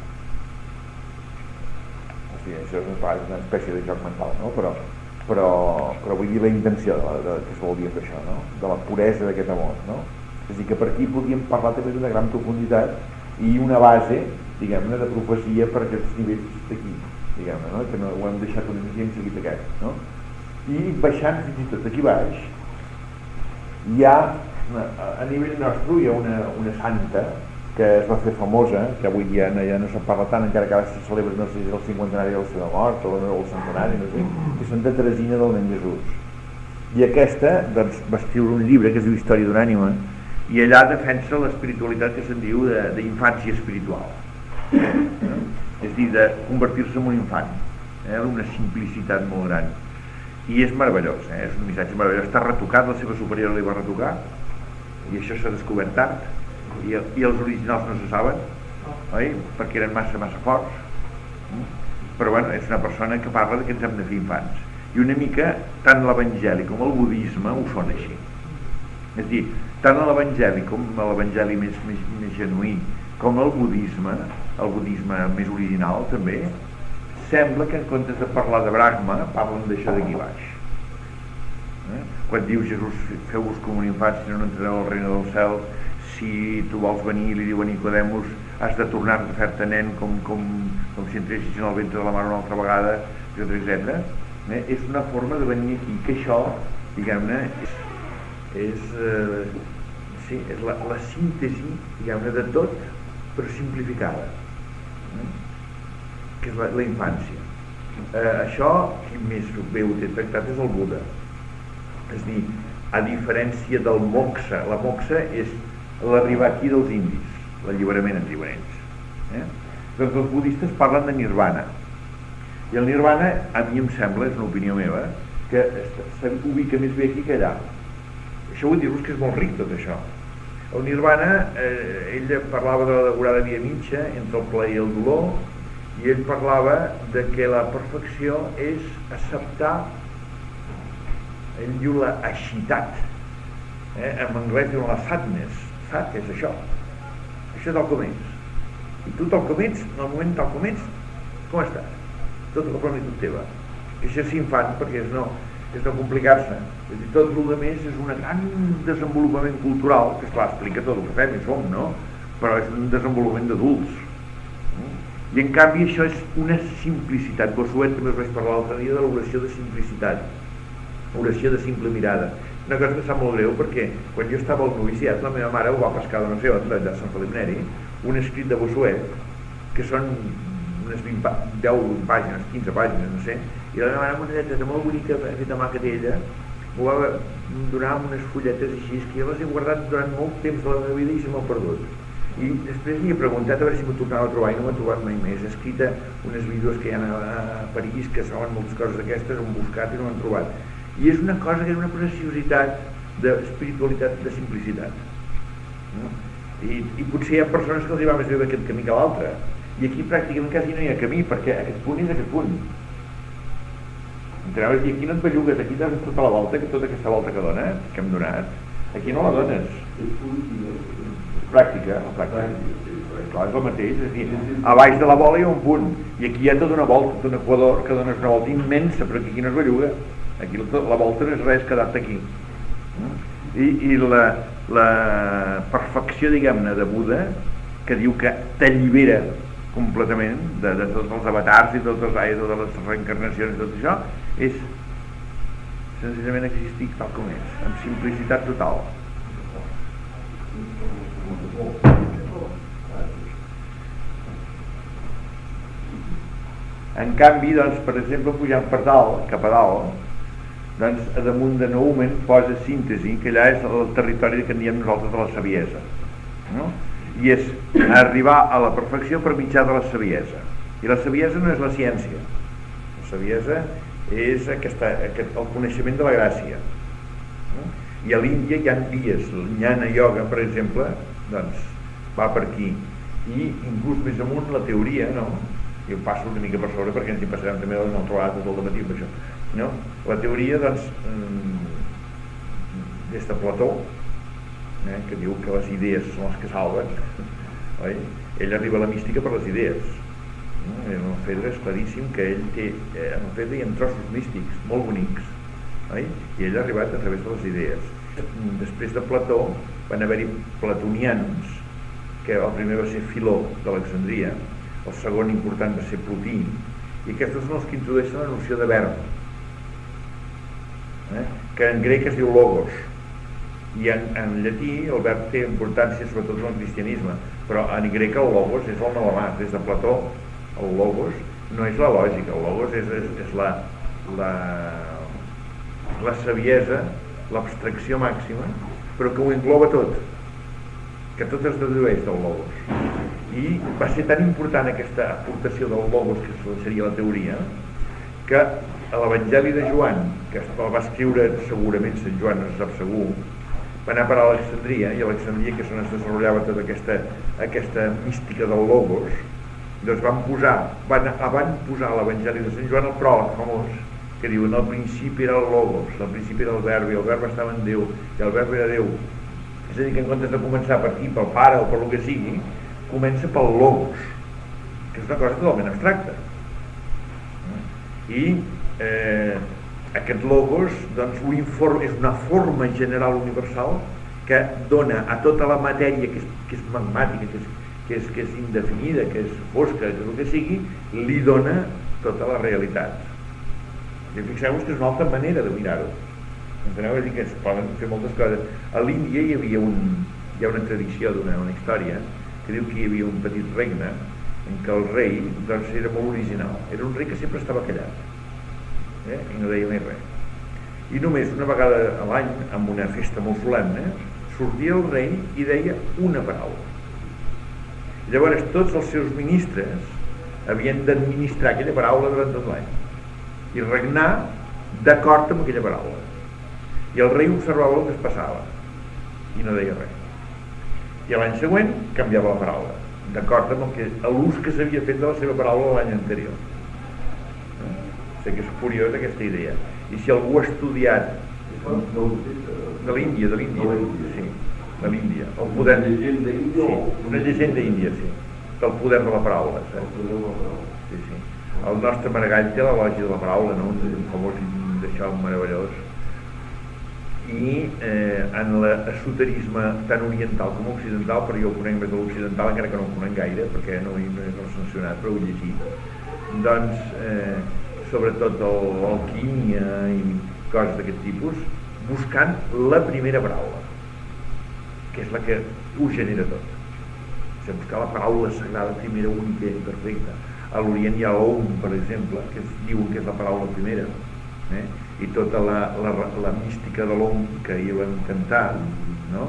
o sigui, això és una espècie de joc mental no? però, però, però vull dir la intenció de, de, que es vol dir amb això no? de la puresa d'aquest amor no? és a dir que per aquí podríem parlar també d'una gran profunditat i una base diguem-ne de profecia per aquests nivells d'aquí diguem-ne, no? que no ho hem deixat una mica i hem seguit aquest no? i baixant fins i tot aquí baix hi ha a nivell nostre hi ha una, una santa que es va fer famosa, que avui dia no, ja no se'n parla tant, encara que ara se celebra no sé si és el cinquantenari de la seva mort o el centenari, no sé, que és Santa Teresina del Nen Jesús. I aquesta doncs, va escriure un llibre que es diu Història d'una ànima i allà defensa l'espiritualitat que se'n diu d'infància espiritual. Eh? És dir, de convertir-se en un infant, eh? una simplicitat molt gran i és meravellós, eh? és un missatge meravellós està retocat, la seva superior li va retocar i això s'ha descobert tard i, i els originals no se saben oi? perquè eren massa massa forts però bueno, és una persona que parla que ens hem de fer infants i una mica tant l'evangeli com el budisme ho són així és dir, tant l'evangeli com l'evangeli més, més, més genuí com el budisme el budisme més original també sembla que en comptes de parlar de Brahma parlen d'això d'aquí baix eh? quan diu Jesús feu-vos com un infant si no entrareu al regne del cel si tu vols venir li diu a Nicodemus has de tornar a fer-te nen com, com, com si entressis en el ventre de la mare una altra vegada etc etc. Eh? és una forma de venir aquí que això diguem-ne és, és, eh, sí, és la, la síntesi diguem-ne de tot però simplificada eh? que és la, la infància. Eh, això, qui més bé ho té tractat és el Buda. És dir, a diferència del moxa, la moxa és l'arribar aquí dels indis, l'alliberament entre iberians. Eh? Doncs els budistes parlen de nirvana. I el nirvana, a mi em sembla, és una opinió meva, que s'ubica més bé aquí que allà. Això vull dir-vos que és molt ric tot això. El nirvana, eh, ell parlava de la devorada via mitja entre el plaer i el dolor, i ell parlava de que la perfecció és acceptar ell diu la aixitat eh? en anglès diu la fatness fat és això això és el com ets i tu tal com ets, en el moment tal com ets com estàs? tota la plenitud teva que això és infant perquè és no, és no complicar-se és dir, tot el que més és un gran desenvolupament cultural que esclar explica tot el que fem i som no? però és un desenvolupament d'adults i en canvi això és una simplicitat. Bossuet també us vaig parlar l'altre dia de l'oració de simplicitat, oració de simple mirada. Una cosa que em sap molt greu perquè quan jo estava al noviciat la meva mare ho va pescar sé on, de Sant Felip Neri, un escrit de Bossuet que són unes 20, 10 pàgines, 15 pàgines, no sé, i la meva mare amb una lletra molt bonica feta a mà que té ella, m'ho va donar amb unes fulletes així que jo les he guardat durant molt temps de la meva vida i se m'ha perdut I després li he preguntat a veure si m'ho tornava a trobar i no m'ha trobat mai més. He escrita unes vídeos que hi ha a, París que saben moltes coses d'aquestes, ho buscat i no ho han trobat. I és una cosa que és una preciositat d'espiritualitat, de simplicitat. No? I, I potser hi ha persones que els hi va més bé d'aquest camí que l'altre. I aquí pràcticament quasi no hi ha camí, perquè aquest punt és aquest punt. Enteneu? I aquí no et bellugues, aquí t'has tota la volta, que tota aquesta volta que dona, que hem donat, aquí no la dones. Pràctica, la pràctica. Clar, és el mateix, és a dir, a baix de la bola hi ha un punt, i aquí hi ha tota una volta, tot un equador, que dones una volta immensa, però aquí no es belluga. Aquí la, volta no és res, quedar-te aquí. I, i la, la perfecció, diguem-ne, de Buda, que diu que t'allibera completament de, de tots els avatars i totes, ai, totes les reencarnacions i tot això, és senzillament existir tal com és, amb simplicitat total. En canvi, doncs, per exemple, pujant per dalt, cap a dalt, doncs, a damunt de Noumen posa síntesi, que allà és el territori que en diem nosaltres de la saviesa. No? I és arribar a la perfecció per mitjà de la saviesa. I la saviesa no és la ciència. La saviesa és aquesta, aquest, el coneixement de la gràcia. No? I a l'Índia hi ha vies, el Jnana Yoga, per exemple, doncs, va per aquí. I inclús més amunt la teoria, no? jo passo una mica per sobre perquè ens hi passarem també un altre lado tot el matí per això no? la teoria doncs mm, des de Plató eh, que diu que les idees són les que salven oi? ell arriba a la mística per les idees no? en el Fedre és claríssim que ell té eh, en el Fedre hi ha trossos místics molt bonics oi? i ell ha arribat a través de les idees després de Plató van haver-hi platonians que el primer va ser Filó d'Alexandria el segon important va ser Plotí, i aquests són els que introdueixen la noció de verb, eh? que en grec es diu logos, i en, en llatí el verb té importància sobretot en el cristianisme, però en grec el logos és el novamà, des de Plató el logos no és la lògica, el logos és, és, és la, la, la saviesa, l'abstracció màxima, però que ho engloba tot, que tot es dedueix del logos. I va ser tan important aquesta aportació del logos que seria la teoria que a l'Evangeli de Joan que el va escriure segurament Sant Joan no sap segur va anar a parar a Alexandria i a Alexandria que és on es desenvolupava tota aquesta, aquesta mística del logos doncs van posar van, van posar l'Evangeli de Sant Joan el pròleg famós que diu en el principi era el logos al principi era el verb i el verb estava en Déu i el verb era Déu és a dir que en comptes de començar per aquí, pel pare o per el que sigui comença pel logos, que és una cosa totalment abstracta. I eh, aquest logos doncs, informa, és una forma general universal que dona a tota la matèria que és, que és magmàtica, que és, que, és, que és indefinida, que és fosca, que és el que sigui, li dona tota la realitat. I fixeu-vos que és una altra manera de mirar-ho. Enteneu? És dir, que es poden fer moltes coses. A l'Índia hi havia un, hi ha una tradició d'una una història que diu que hi havia un petit regne en què el rei doncs, era molt original. Era un rei que sempre estava callat eh? i no deia mai res. I només una vegada a l'any, amb una festa molt solemne, sortia el rei i deia una paraula. Llavors tots els seus ministres havien d'administrar aquella paraula durant tot l'any i regnar d'acord amb aquella paraula. I el rei observava el que es passava i no deia res i l'any següent canviava la paraula d'acord amb l'ús que s'havia fet de la seva paraula l'any anterior? Sé que és curiós aquesta idea. I si algú ha estudiat de l'Índia de l'Índia sí, de l'Índia. El poder sí, una llegenda índia sí, del poder de la paraula sí, sí. el nostre Maragall té la lògia de la paraula no? un famós d'això meravellós. I eh, en l'esoterisme tan oriental com occidental, però jo ho conec més de l'occidental encara que no ho conec gaire perquè no, no, no s'ha sancionat, però ho he llegit doncs eh, sobretot l'alquímia i coses d'aquest tipus buscant la primera paraula que és la que ho genera tot sigui, buscar la paraula sagrada primera, única i perfecta a l'Orient hi ha l'Om, per exemple que es diu que és la paraula primera eh? i tota la, la, la mística de l'om que hi vam cantar no?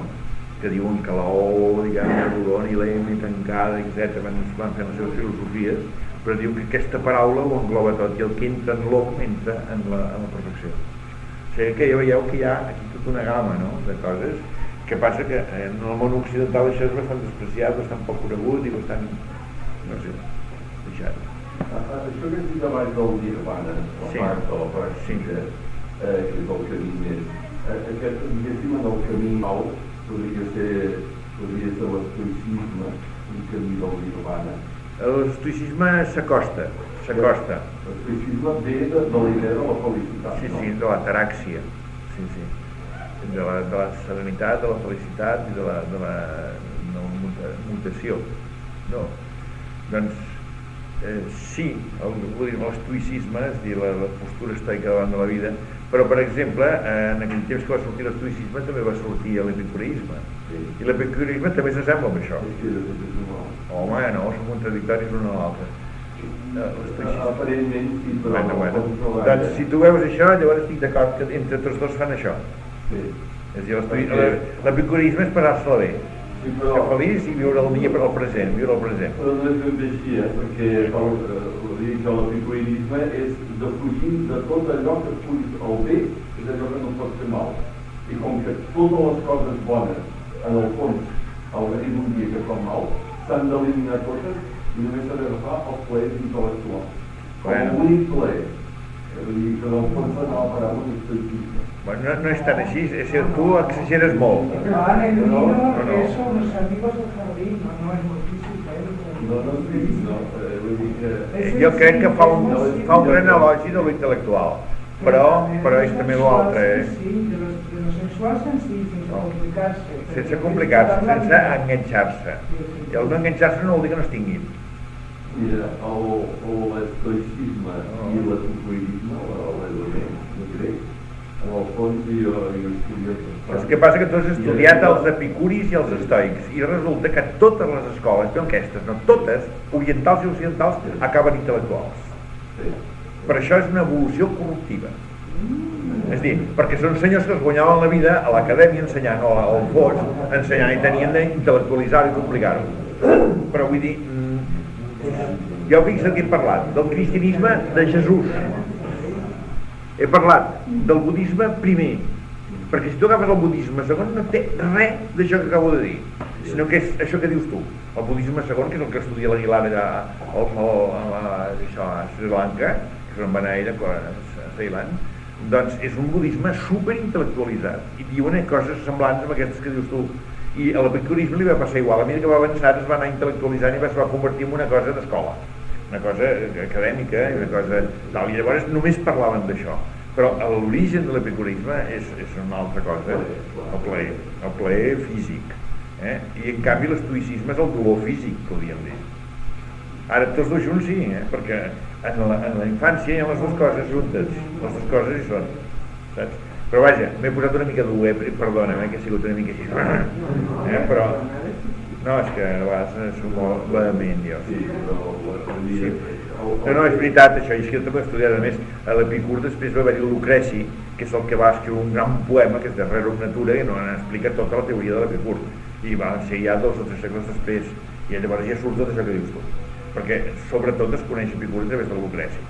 que diuen que la O, diguem, és rodona i la M tancada, etc. Van, van fent les seves filosofies, però diu que aquesta paraula ho engloba tot i el que entra en l'om entra en la, en la perfecció. O sigui que ja veieu que hi ha aquí tota una gamma no? de coses que passa que en el món occidental això és bastant despreciat, bastant poc conegut i bastant, no sé, deixat. Ah, Això que has dit abans del nirvana, la Sí. part de la pràctica, eh, que és el camí més, eh, aquest, diguéssim, en el camí nou podria ser, podria ser l'estoicisme, un camí del nirvana. L'estoicisme s'acosta, s'acosta. L'estoicisme ve de, de la idea de la felicitat, Sí, no? sí, de l'ataràxia. Sí, sí. De la, de la serenitat, de la felicitat i de la, de la no, muta- mutació. No. Doncs eh, sí, l'estoïcisme, és dir, la, la postura estoica davant de la vida, però, per exemple, eh, en aquell temps que va sortir l'estoïcisme també va sortir l'epicureisme. Sí. I l'epicureisme també s'assembla amb això. És que és, és normal. Home, no, són contradictoris l'un a l'altre. Eh, Aparentment sí, però Bueno, bueno. Doncs eh? si tu veus això, llavors estic d'acord que entre tots dos fan això. Sí. És a dir, l'epicurisme és passar-se-la bé, Sí, ser però, feliç i viure el dia per al present, viure el present. però no és ben bé així, eh? perquè el, el, dir que l'epicureisme és de fugir de tot allò que fuig el bé, és allò que no pot fer mal. I com que totes les coses bones, en el fons, al venir d'un dia que fan mal, s'han d'eliminar totes i només s'ha d'agafar els plaers intel·lectuals. Com Bueno. a únic plaer. És a dir, que del fons s'ha la paraula d'estoicisme. Bueno, no, no és tan així, és que tu exageres molt. Pero han elegido No, no. eso los amigos del jardín, no, no es. ¿eh? No, no, sí, no, eh, vull dir que... Eh, Jo crec que fa un, fa un gran elogi de lo intel·lectual, però, però és també l'altre, eh? Sí, de lo, de lo sin No. complicarse. sense complicar-se, sense enganxar-se. I el no enganxar-se no vol dir que no es tinguin. Mira, el- el- l'estoicisme Oh. i l'epicureisme, l'element grec, en el fons jo, jo estudio El que passa que tu has estudiat els epicuris i els estoics i resulta que totes les escoles, no aquestes, no totes, orientals i occidentals, acaben intel·lectuals. Sí. Per això és una evolució corruptiva. És a dir, perquè són senyors que es guanyaven la vida a l'acadèmia ensenyant, o al fons, ensenyant i tenien d'intel·lectualitzar-ho i complicar-ho. Però vull dir, mm, jo vinc sentit parlat del cristianisme de Jesús. He parlat del budisme primer, perquè si tu agafes el budisme segon no té res d'això que acabo de dir, sinó que és això que dius tu. El budisme segon, que és el que estudia l'Aguilar allà al, al, a, això, a Sri Lanka, on va anar ella, a Thailand, doncs és un budisme superintel·lectualitzat i diuen coses semblants amb aquestes que dius tu. I a l'epicurisme li va passar igual. A mesura que va avançar es va anar intel·lectualitzant i va, es va convertir en una cosa d'escola. Una cosa acadèmica i una cosa tal, i llavors només parlaven d'això. Però l'origen de l'epicurisme és, és una altra cosa. El plaer, el plaer físic eh? i en canvi l'estoïcisme és el dolor físic podríem dir. Ara tots dos junts sí, eh? perquè en la, en la infància hi ha les dues coses juntes les dues coses hi són saps? però vaja, m'he posat una mica dur eh? perdona'm, eh? que he sigut una mica així eh? però no, és que a vegades som molt vehement jo Sí, no, no, és veritat això, i és que també he estudiat a més a l'Epicur després va haver-hi Lucreci que és el que va escriure un gran poema que és de Rerum Natura i no explica tota la teoria de l'Epicur i va ser ja dos o tres segles després i llavors ja surt tot això que dius tu perquè sobretot es coneix Epicur a través de Lucreci.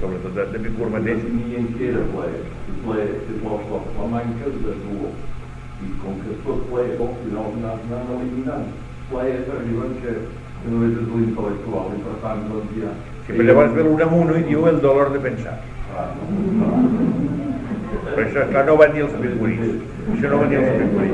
Sobretot de- d'Epicur mateix. Definien què era plaer. I plaer és la, la, la manca de dolor. I com que tot plaer al final anant eliminant plaer arriben que, que només és l'intel·lectual i per tant doncs ja... sí, però llavors ve l'Unamuno i diu el dolor de pensar. Ah, no. però això clar, no van dir els epicuris això no van dir els epicuris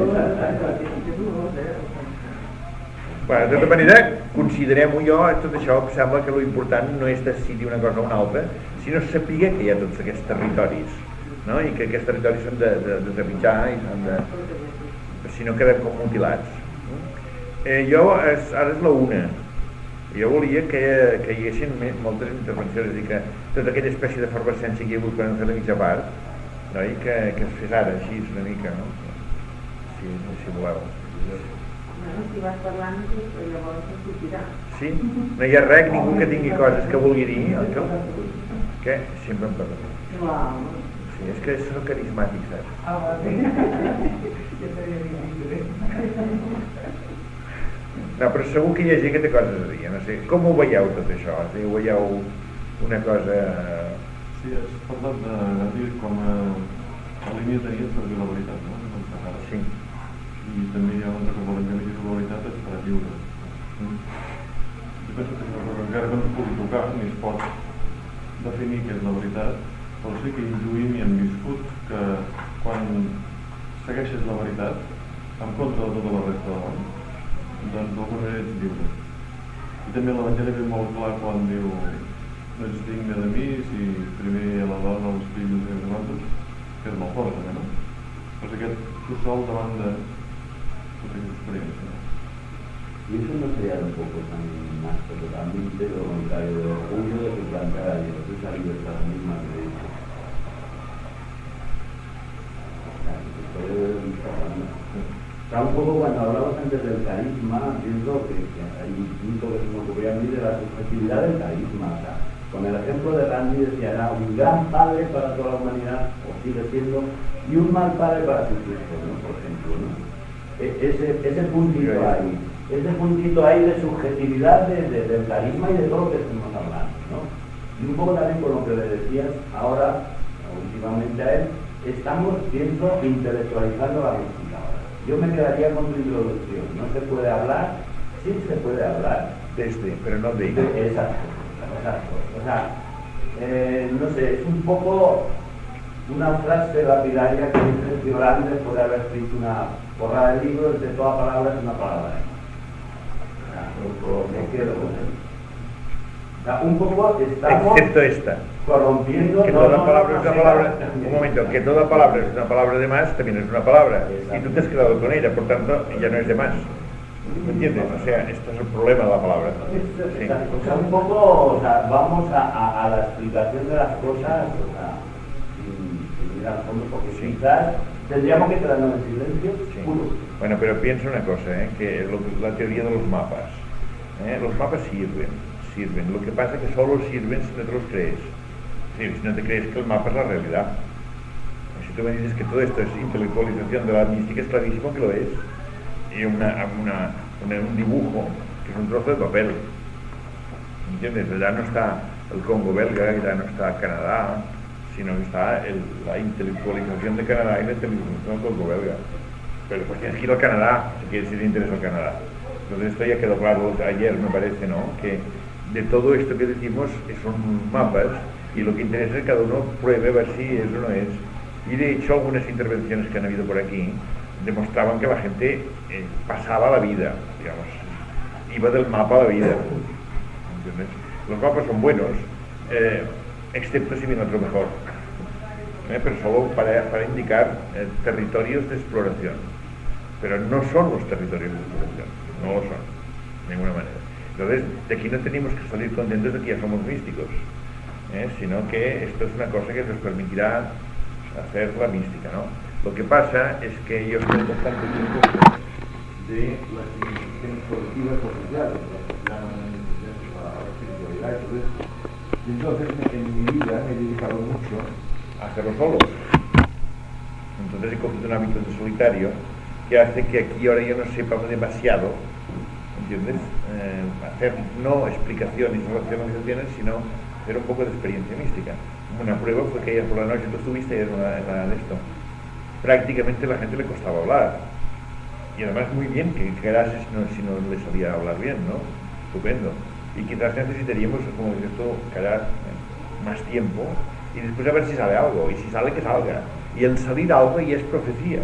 Bueno, de tota manera, considerem-ho jo, tot això em sembla que l'important no és decidir una cosa o una altra, sinó saber que hi ha tots aquests territoris, no? i que aquests territoris són de, de, de trepitjar i són de... si no quedem com mutilats. Eh, jo, és, ara és la una, jo volia que, que hi haguessin moltes intervencions, és dir, que tota aquella espècie d'efervescència que hi ha hagut quan fet la mitja part, no? i que, que es fes ara, així, una mica, no? Si, si voleu. Si vas parlant, llavors no sortirà. Sí? No hi ha res, ningú que tingui coses que vulgui dir, oi que? Què? Sempre em parla. Uau. Sí, és que són carismàtics, saps? Ah, t'havia dit. No, però segur que hi ha gent que té coses a dir, no sé. Com ho veieu tot això? A dir, ho veieu una cosa... Sí, has parlat de Gandhi com a, a línia tenia per dir la veritat, no? Sí. I també hi ha un que que digui la veritat és per lliure. Jo penso que encara que no es pugui tocar, ni es pot definir què és la veritat, però sí que intuïm i hem viscut que quan segueixes la veritat, en contra de tota la resta de l'any, doncs d'alguna manera ets lliure. I també l'Evangeli ve molt clar quan diu no ets digne de mi si primer ha la dona, els fills i els que és molt fort també, no? És aquest tu sol davant de Y eso no sería un poco también más totalmente lo contrario de orgullo de que plantear a Dios, esa libertad misma que. O sea, un poco cuando hablamos antes del carisma, pienso que, hay un punto que se me ocurrió a mí de la subjetividad del carisma. O sea, con el ejemplo de Gandhi decía, era un gran padre para toda la humanidad, o sigue siendo, y un mal padre para sus hijos, ¿no? Por ejemplo, ¿no? E- ese, ese puntito ahí, ese puntito ahí de subjetividad de- de- del carisma y de todo lo que estamos hablando, ¿no? Y un poco también con lo que le decías ahora, últimamente a él, estamos, pienso, intelectualizando la música ahora. Yo me quedaría con tu introducción, no se puede hablar, sí se puede hablar, Desde, però no de. de- Exacto, exacto. O sea, eh, no sé, es un poco una frase lapidaria que dice Tío Grande puede haber escrito una porrada de libros de toda palabra es una palabra. Lo- me quedo con él. O sea, un poco estamos Excepto esta. corrompiendo... Que toda palabra es una palabra, un momento, que toda palabra es una palabra de más, también es una palabra. Y tú te has quedado con ella, por tanto, ya no es de más. ¿Me entiendes? O sea, esto es el problema de la palabra. Sí. O sea, un poco, o sea, vamos a, a- a la explicación de las cosas, o sea, al fondo, porque Sí. quizás tendríamos que quedarnos en silencio Sí. puro. Bueno, pero piensa una cosa, ¿eh? que lo- la teoría de los mapas. ¿eh? Los mapas sirven, sirven. Lo que pasa es que solo sirven si no te los crees. Si no te crees que el mapa es la realidad. Si tú me dices que todo esto es intelectualización de la mística, es clarísimo que lo es. Y una, una- una- un dibujo, que es un trozo de papel. ¿Entiendes? Ya no está el Congo belga, ya no está Canadá, sino que está la intelectualización de Canadá y la intelectualización del Congo belga. Pero pues tienes que ir al Canadá, si quieres si te interesa el Canadá. Entonces esto ya quedó claro ayer, me parece, ¿no? Que de todo esto que decimos son mapas y lo que interesa es que cada uno pruebe a ver si es o no es. Y de hecho algunas intervenciones que han habido por aquí demostraban que la gente eh, pasaba la vida, digamos, iba del mapa a la vida. ¿entiendes? Los mapas son buenos, eh, excepto si viene otro mejor, ¿eh? pero solo para, para indicar eh, territorios de exploración. Pero no son los territorios de exploración, no lo son, de ninguna manera. Entonces, de aquí no tenemos que salir contentos de que ya somos místicos, ¿eh? sino que esto es una cosa que nos permitirá hacer la mística, ¿no? Lo que pasa es que yo estoy bastante tiempo de las instituciones colectivas oficiales, la espiritualidad y todo esto. Entonces en mi vida me he dedicado mucho hacerlo solo. Entonces he cogido un hábito de solitario que hace que aquí ahora yo no sepa demasiado, ¿entiendes? Eh, hacer no explicaciones racionalizaciones, sino hacer un poco de experiencia mística. Una prueba fue que ayer por la noche, tú estuviste en la, en la de esto, prácticamente la gente le costaba hablar. Y además muy bien que quedase si no, si no le sabía hablar bien, ¿no? Estupendo. Y quizás necesitaríamos, como dices tú, más tiempo y después a ver si sale algo. Y si sale, que salga. Y el salir algo ya es profecía.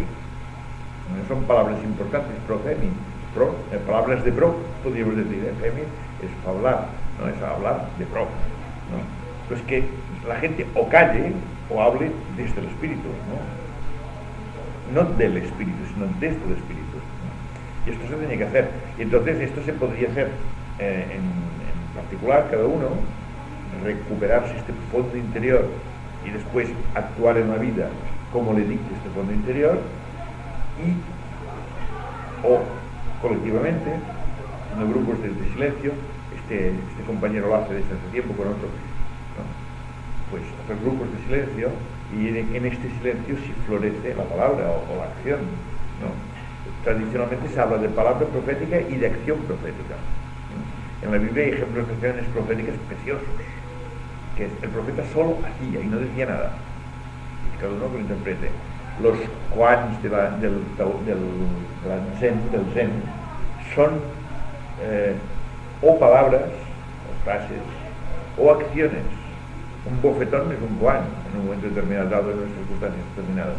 Son palabras importantes, profemi. Pro, palabras de pro, podríamos decir, eh, es hablar, no es hablar de pro. ¿no? Pues que la gente o calle o hable desde el espíritu, ¿no? no del espíritu, sino desde el espíritu. Y esto se tenía que hacer. Y entonces esto se podría hacer eh, en particular, cada uno, recuperarse este fondo interior y después actuar en la vida como le dicte este fondo interior y o colectivamente, en grupos de, silencio, este, este compañero lo hace desde hace tiempo con otros, ¿no? pues hacer grupos de silencio Y en, este silencio sí florece la palabra o, o la acción. ¿no? Tradicionalmente se habla de palabra profética y de acción profética. En la Biblia hay ejemplos de acciones proféticas preciosos, que el profeta solo hacía y no decía nada. Cada uno que lo interprete. Los quants de la, del, del, del, zen, son eh, o palabras, o frases, o acciones. Un bofetón es un quan en un momento determinado, dado en unas circunstancias determinadas.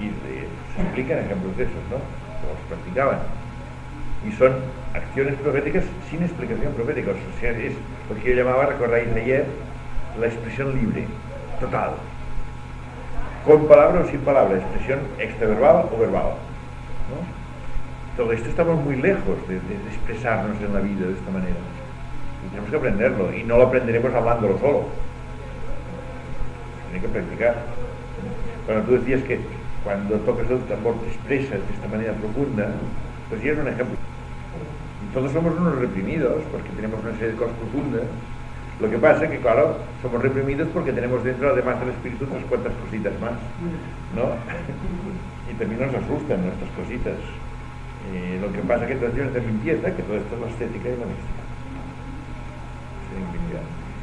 Y eh, se explican ejemplos de esos, ¿no? Los practicaban. Y son acciones proféticas sin explicación profética. O sea, es lo que yo llamaba, recordáis ayer, la expresión libre, total. Con palabra o sin palabra, expresión extraverbal o verbal. Todo esto estamos muy lejos de, expresarnos en la vida de esta manera. Y tenemos que aprenderlo. Y no lo aprenderemos hablándolo solo. Tiene que practicar. Cuando tú decías que cuando tocas el tambor te expresas de esta manera profunda, pues ya es un ejemplo. Todos somos unos reprimidos porque tenemos una serie de cosas profundas. Lo que pasa es que, claro, somos reprimidos porque tenemos dentro, además del espíritu, otras cuantas cositas más, ¿no? Y también nos asustan nuestras cositas. Eh, lo que pasa es que tradiciones de limpieza, que todo esto es la estética y la mística.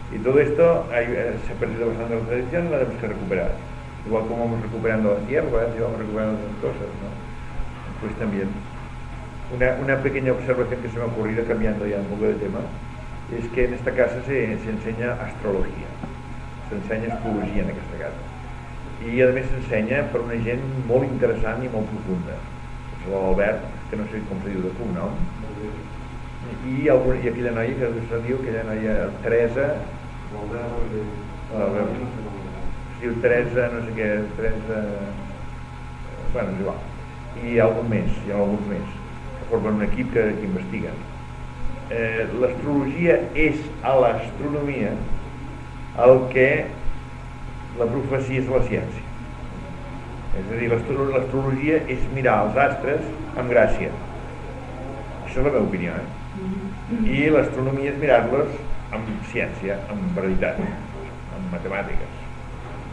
Y todo esto eh, se ha perdido bastante la tradición la tenemos que recuperar. Igual como vamos recuperando las hierbas y vamos recuperando otras cosas, ¿no? Pues también. Una, una, pequeña observación que se me ha ocurrido cambiando ya un poco de tema es que en esta casa se, se enseña astrología, se enseña astrologia en aquesta casa. I a més s'ensenya per una gent molt interessant i molt profunda. L'Albert, que no sé com se diu de cognom, i, algun, i aquella noia que se diu, aquella noia Teresa, es diu Teresa, no sé què, Teresa, bueno, és igual. I algun més, hi ha alguns més, formen un equip que, que investiguen. Eh, L'astrologia és a l'astronomia el que la profecia és la ciència. És a dir, l'astrologia és mirar els astres amb gràcia. Això és la meva opinió, eh? I l'astronomia és mirar-los amb ciència, amb veritat, amb matemàtiques.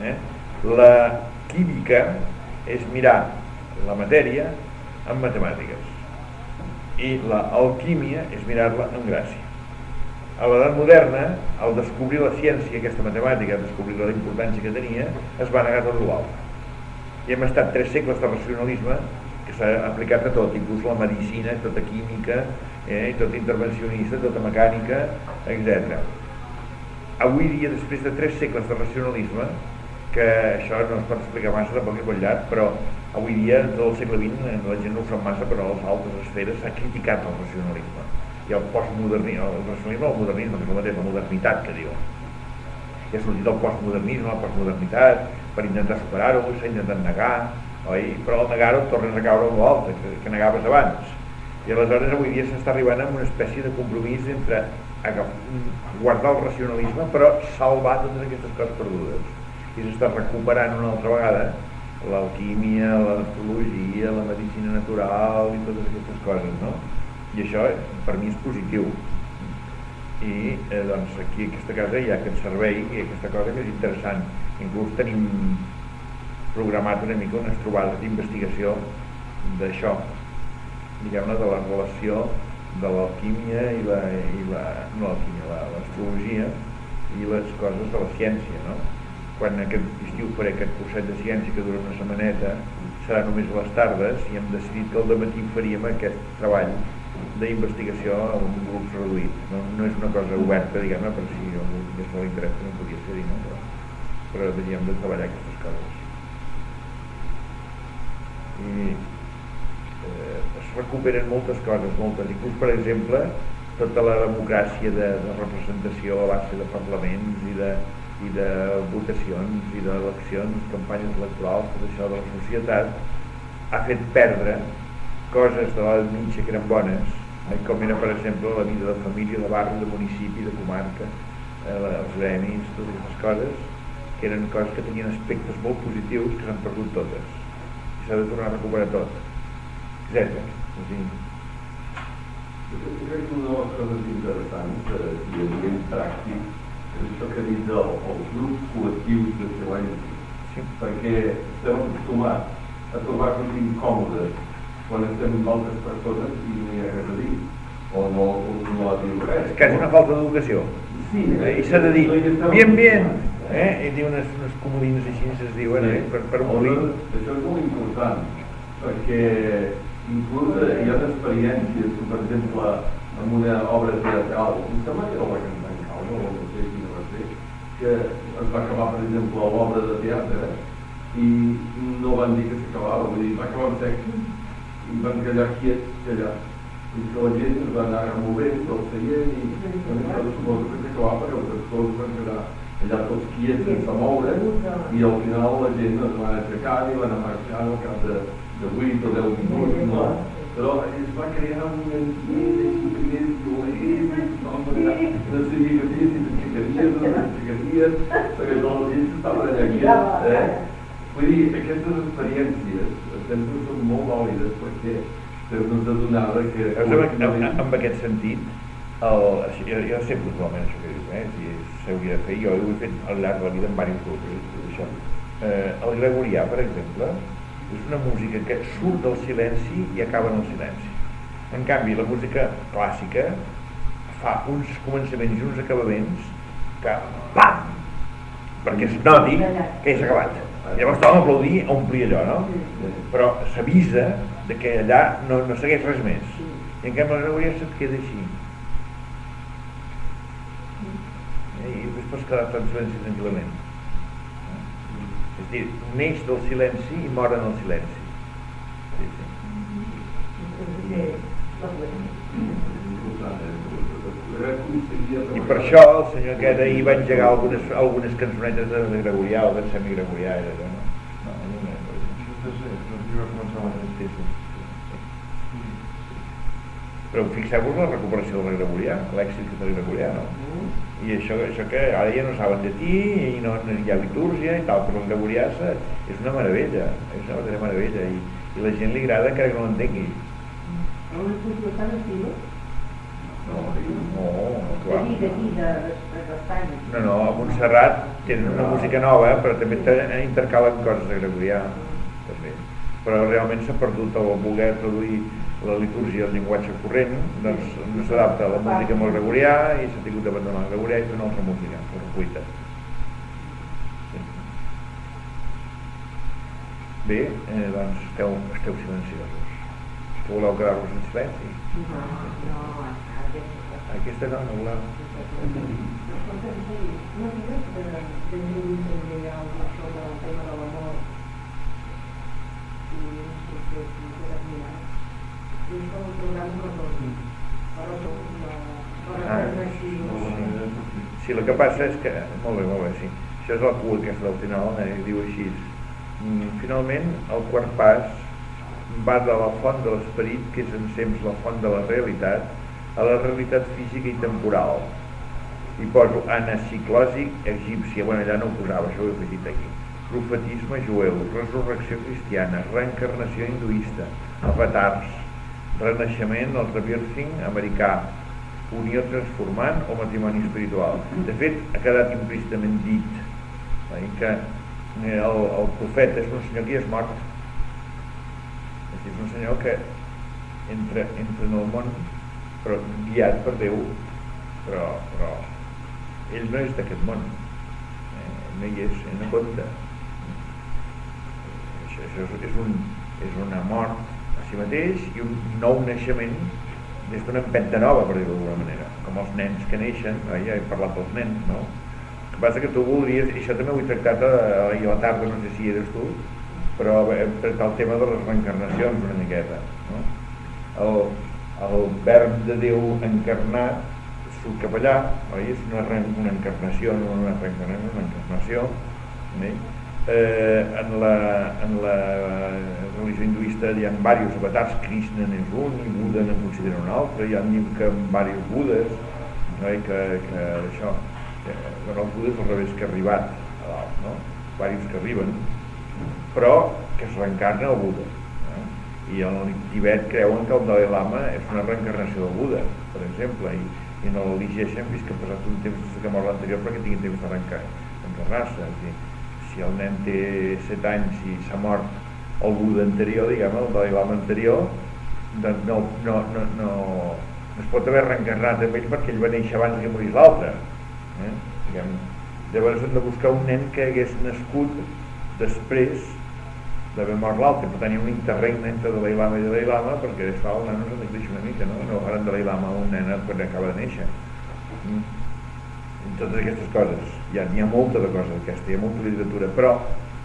Eh? La química és mirar la matèria amb matemàtiques. I l'alquímia és mirar-la amb gràcia. A l'edat moderna, al descobrir la ciència, aquesta matemàtica, al descobrir la importància que tenia, es va negar tot l'altre. I hem estat tres segles de racionalisme que s'ha aplicat a tot, inclús la medicina, tota química, eh, tot intervencionista, tota mecànica, etc. Avui dia, després de tres segles de racionalisme, que això no es pot explicar massa, tampoc és molt llarg, però avui dia, del segle XX, la gent no ho sap massa, però a les altres esferes s'ha criticat el racionalisme. I el postmodernisme, el racionalisme el modernisme, que és el mateix, la modernitat que diu. I ha sortit el postmodernisme, la postmodernitat, per intentar superar-ho, s'ha intentat negar, oi? però al negar-ho tornes a caure amb l'altre, que, que negaves abans. I aleshores avui dia s'està arribant a una espècie de compromís entre guardar el racionalisme però salvar totes aquestes coses perdudes. I s'està recuperant una altra vegada l'alquímia, l'astrologia, la medicina natural i totes aquestes coses, no? I això per mi és positiu. I eh, doncs aquí a aquesta casa hi ha aquest servei i aquesta cosa que és interessant. Inclús tenim programat una mica unes trobades d'investigació d'això, diguem-ne, de la relació de l'alquímia i la, i la no l'alquímia, l'astrologia i les coses de la ciència, no? Quan aquest estiu faré aquest curset de ciència que dura una setmaneta, serà només a les tardes i hem decidit que al matí faríem aquest treball d'investigació a un grup reduït. No, no és una cosa oberta, diguem-ne, per si algú tingués molt interès no podia ser-hi, no? Però, però teníem de treballar aquestes coses. I eh, es recuperen moltes coses, moltes, inclús per exemple tota la democràcia de, de representació a base de parlaments i de, i de votacions i d'eleccions, campanyes electorals, tot això de la societat ha fet perdre coses de la mitja que eren bones, eh, com era per exemple la vida de família, de barri, de municipi, de comarca, eh, els gremis, totes aquestes coses, que eren coses que tenien aspectes molt positius que s'han perdut totes. I s'ha de tornar a recuperar tot etc. O sigui, jo crec que una de les coses interessants eh, i a nivell pràctic és això que ha dit del, els grups col·lectius de treball Sí. perquè estem acostumats a trobar-nos incòmodes quan estem amb altres persones i no hi ha res a dir, o no, o no diu res. És quasi una falta d'educació. Sí, Eh, I s'ha de dir, no bien, bien, eh? I diu unes, unes comodines així, es diuen, eh? Per, per morir. Això és molt important, perquè inclús eh, hi ha experiències, per exemple, en una obra teatral, em sembla que era la cantant o no sé quina va ser, que es va acabar, per exemple, l'obra de teatre i no van dir que s'acabava, vull dir, va acabar en sexe i van quedar quiets allà. I que la gent es va anar movent del seient i també cada suposo que s'acabava perquè els actors van quedar allà tots quiets sense moure i al final la gent es va aixecar i van anar marxant al cap de, de 8 o 10 minuts, no? Però es va crear un ambient dolent, no sabia què dir, si t'aixecaries, no t'aixecaries, perquè no la gent estava allà quiets, eh? Vull dir, aquestes experiències sempre són molt vàlides perquè fer-nos adonar de que... En, en aquest sentit, el, jo, jo sé puntualment això que dius, eh? si s'hauria de fer, jo ho he fet al llarg de la vida en diversos grups, això. Eh, el gregorià, per exemple, és una música que surt del silenci i acaba en el silenci. En canvi, la música clàssica fa uns començaments i uns acabaments que pam! perquè es noti que és acabat. Llavors tothom aplaudir a omplir allò, no? Però s'avisa de que allà no, no segueix res més. I en canvi la gregorià se't queda així. Eh, I després quedar en silenci tranquil·lament. És dir, neix del silenci i mor en el silenci. Sí, sí. I per això el senyor aquest ahir va engegar algunes, algunes cançonetes de gregorià o de semigregorià. Era, no? No, no. Però fixeu-vos la recuperació del gregorià, l'èxit que té el gregorià, no? I això, això que ara ja no saben de ti i no, hi ha litúrgia i tal, però gregorià és una meravella, és una verdadera meravella i, i la gent li agrada encara que no l'entengui. A una No, no, clar. de, d'Espanya. No, no, a Montserrat tenen una música nova, però també te- intercalen coses de gregorià, també. Però realment s'ha perdut el voler traduir la litúrgia al llenguatge corrent, doncs no s'adapta a la música amb el gregorià i s'ha tingut d'abandonar el gregorià i fer una altra música, per cuita. Sí. Bé, eh, doncs esteu, esteu silenciosos. Voleu quedar-vos en silenci? No, no, aquesta. Aquesta no, no voleu. No digues de, de Lluís també això del tema de l'amor i no sé què és determinat. I això el programa no torni. Però la... Ah, Sí, el que passa és que... Molt bé, molt bé, sí. Això és la cua aquesta del final, eh? diu així. Mm, Finalment, el quart pas va de la font de l'esperit, que és ensems la font de la realitat, a la realitat física i temporal. I poso anaciclòsic egípcia, bueno, allà no ho posava, això ho he afegit aquí. Profetisme jueu, resurrecció cristiana, reencarnació hinduista, avatars, renaixement, el rebirthing americà, unió transformant o matrimoni espiritual. De fet, ha quedat implícitament dit eh, que eh, el, el profeta és un senyor que és mort. És un senyor que entra, entra en el món però guiat per Déu, però, però ell no és d'aquest món. Eh, no hi és, no compta. Això, això és, és, un, és una mort a si mateix i un nou naixement des d'una empenta nova, per dir-ho d'alguna manera, com els nens que neixen, eh, ja he parlat dels nens, no? El que passa que tu voldries, i això també ho he tractat a, a, a la tarda, no sé si eres tu, però hem tractat el tema de les reencarnacions una miqueta, no? El, el verb de Déu encarnat surt cap allà, oi? És una, una encarnació, no una reencarnació, una encarnació, eh? Eh, en, la, en la religió hinduista hi ha diversos avatars, Krishna n'és un i Buda en considera un altre, hi ha diu que ha diversos Budes, no? I que, que això, que, bueno, el Buda és al revés que ha arribat a dalt, no? Diversos que arriben, però que es reencarna el Buda. I al Tibet creuen que el Dalai Lama és una reencarnació del Buda, per exemple, i, i no l'eligeixen fins que ha passat un temps des que mor l'anterior perquè tinguin temps de a dir, si el nen té 7 anys i s'ha mort algú d'anterior, diguem, el de l'Ilama anterior, doncs no, no, no, no, no es pot haver reencarnat amb ell perquè ell va néixer abans que morís l'altre. Eh? Diguem, llavors hem de buscar un nen que hagués nascut després d'haver mort l'altre, per tant hi ha un interregne entre Dalai Lama i Dalai Lama perquè esclar, el nen no se'n deixa una mica, no? No faran Dalai Lama un nen quan acaba de néixer. Mm? Totes aquestes coses, hi ha, hi ha molta de coses aquesta, hi ha molta literatura, però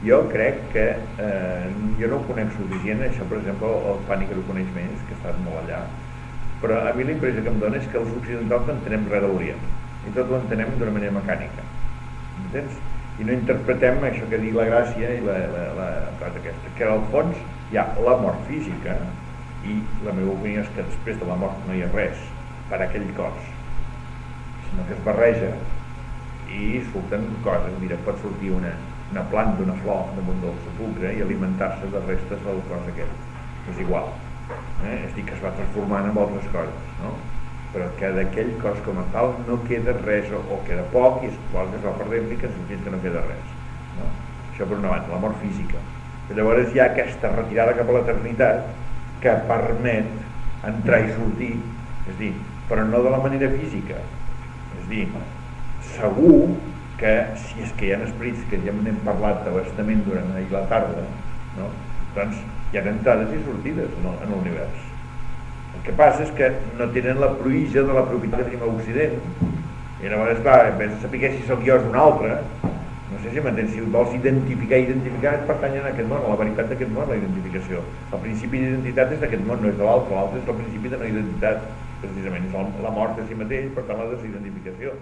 jo crec que eh, jo no ho conec suficient, això per exemple el Pànic ho coneix més, que estat molt allà, però a mi la impressió que em dona és que els occidentals entenem res de l'Orient, i tot ho entenem d'una manera mecànica, entens? I no interpretem això que diu la gràcia i la, la, la cosa aquesta, que al fons hi ha la mort física, i la meva opinió és que després de la mort no hi ha res per aquell cos, sinó que es barreja i surten coses, mira, pot sortir una, una planta, una flor damunt del sepulcre i alimentar-se de restes del cos aquest. És igual. Eh? És dir, que es va transformant en altres coses, no? Però que d'aquell cos com a tal no queda res o, o queda poc i qual que es va perdent i que fins que no queda res. No? Això per una banda, la mort física. Però llavors hi ha aquesta retirada cap a l'eternitat que permet entrar i sortir, és dir, però no de la manera física. És dir, segur que si és que hi ha esperits que ja n'hem parlat abastament durant la tarda no? doncs hi ha entrades i sortides en l'univers el que passa és que no tenen la pruïja de la propietat que tenim a Occident. I llavors clar, en vez de saber si sóc jo és un altre no sé si m'entens, si vols identificar identificar et pertanyen a aquest món, a la veritat d'aquest món la identificació, el principi d'identitat és d'aquest món, no és de l'altre, l'altre és el principi de no identitat. Precisament, és la mort de si mateix per tant la desidentificació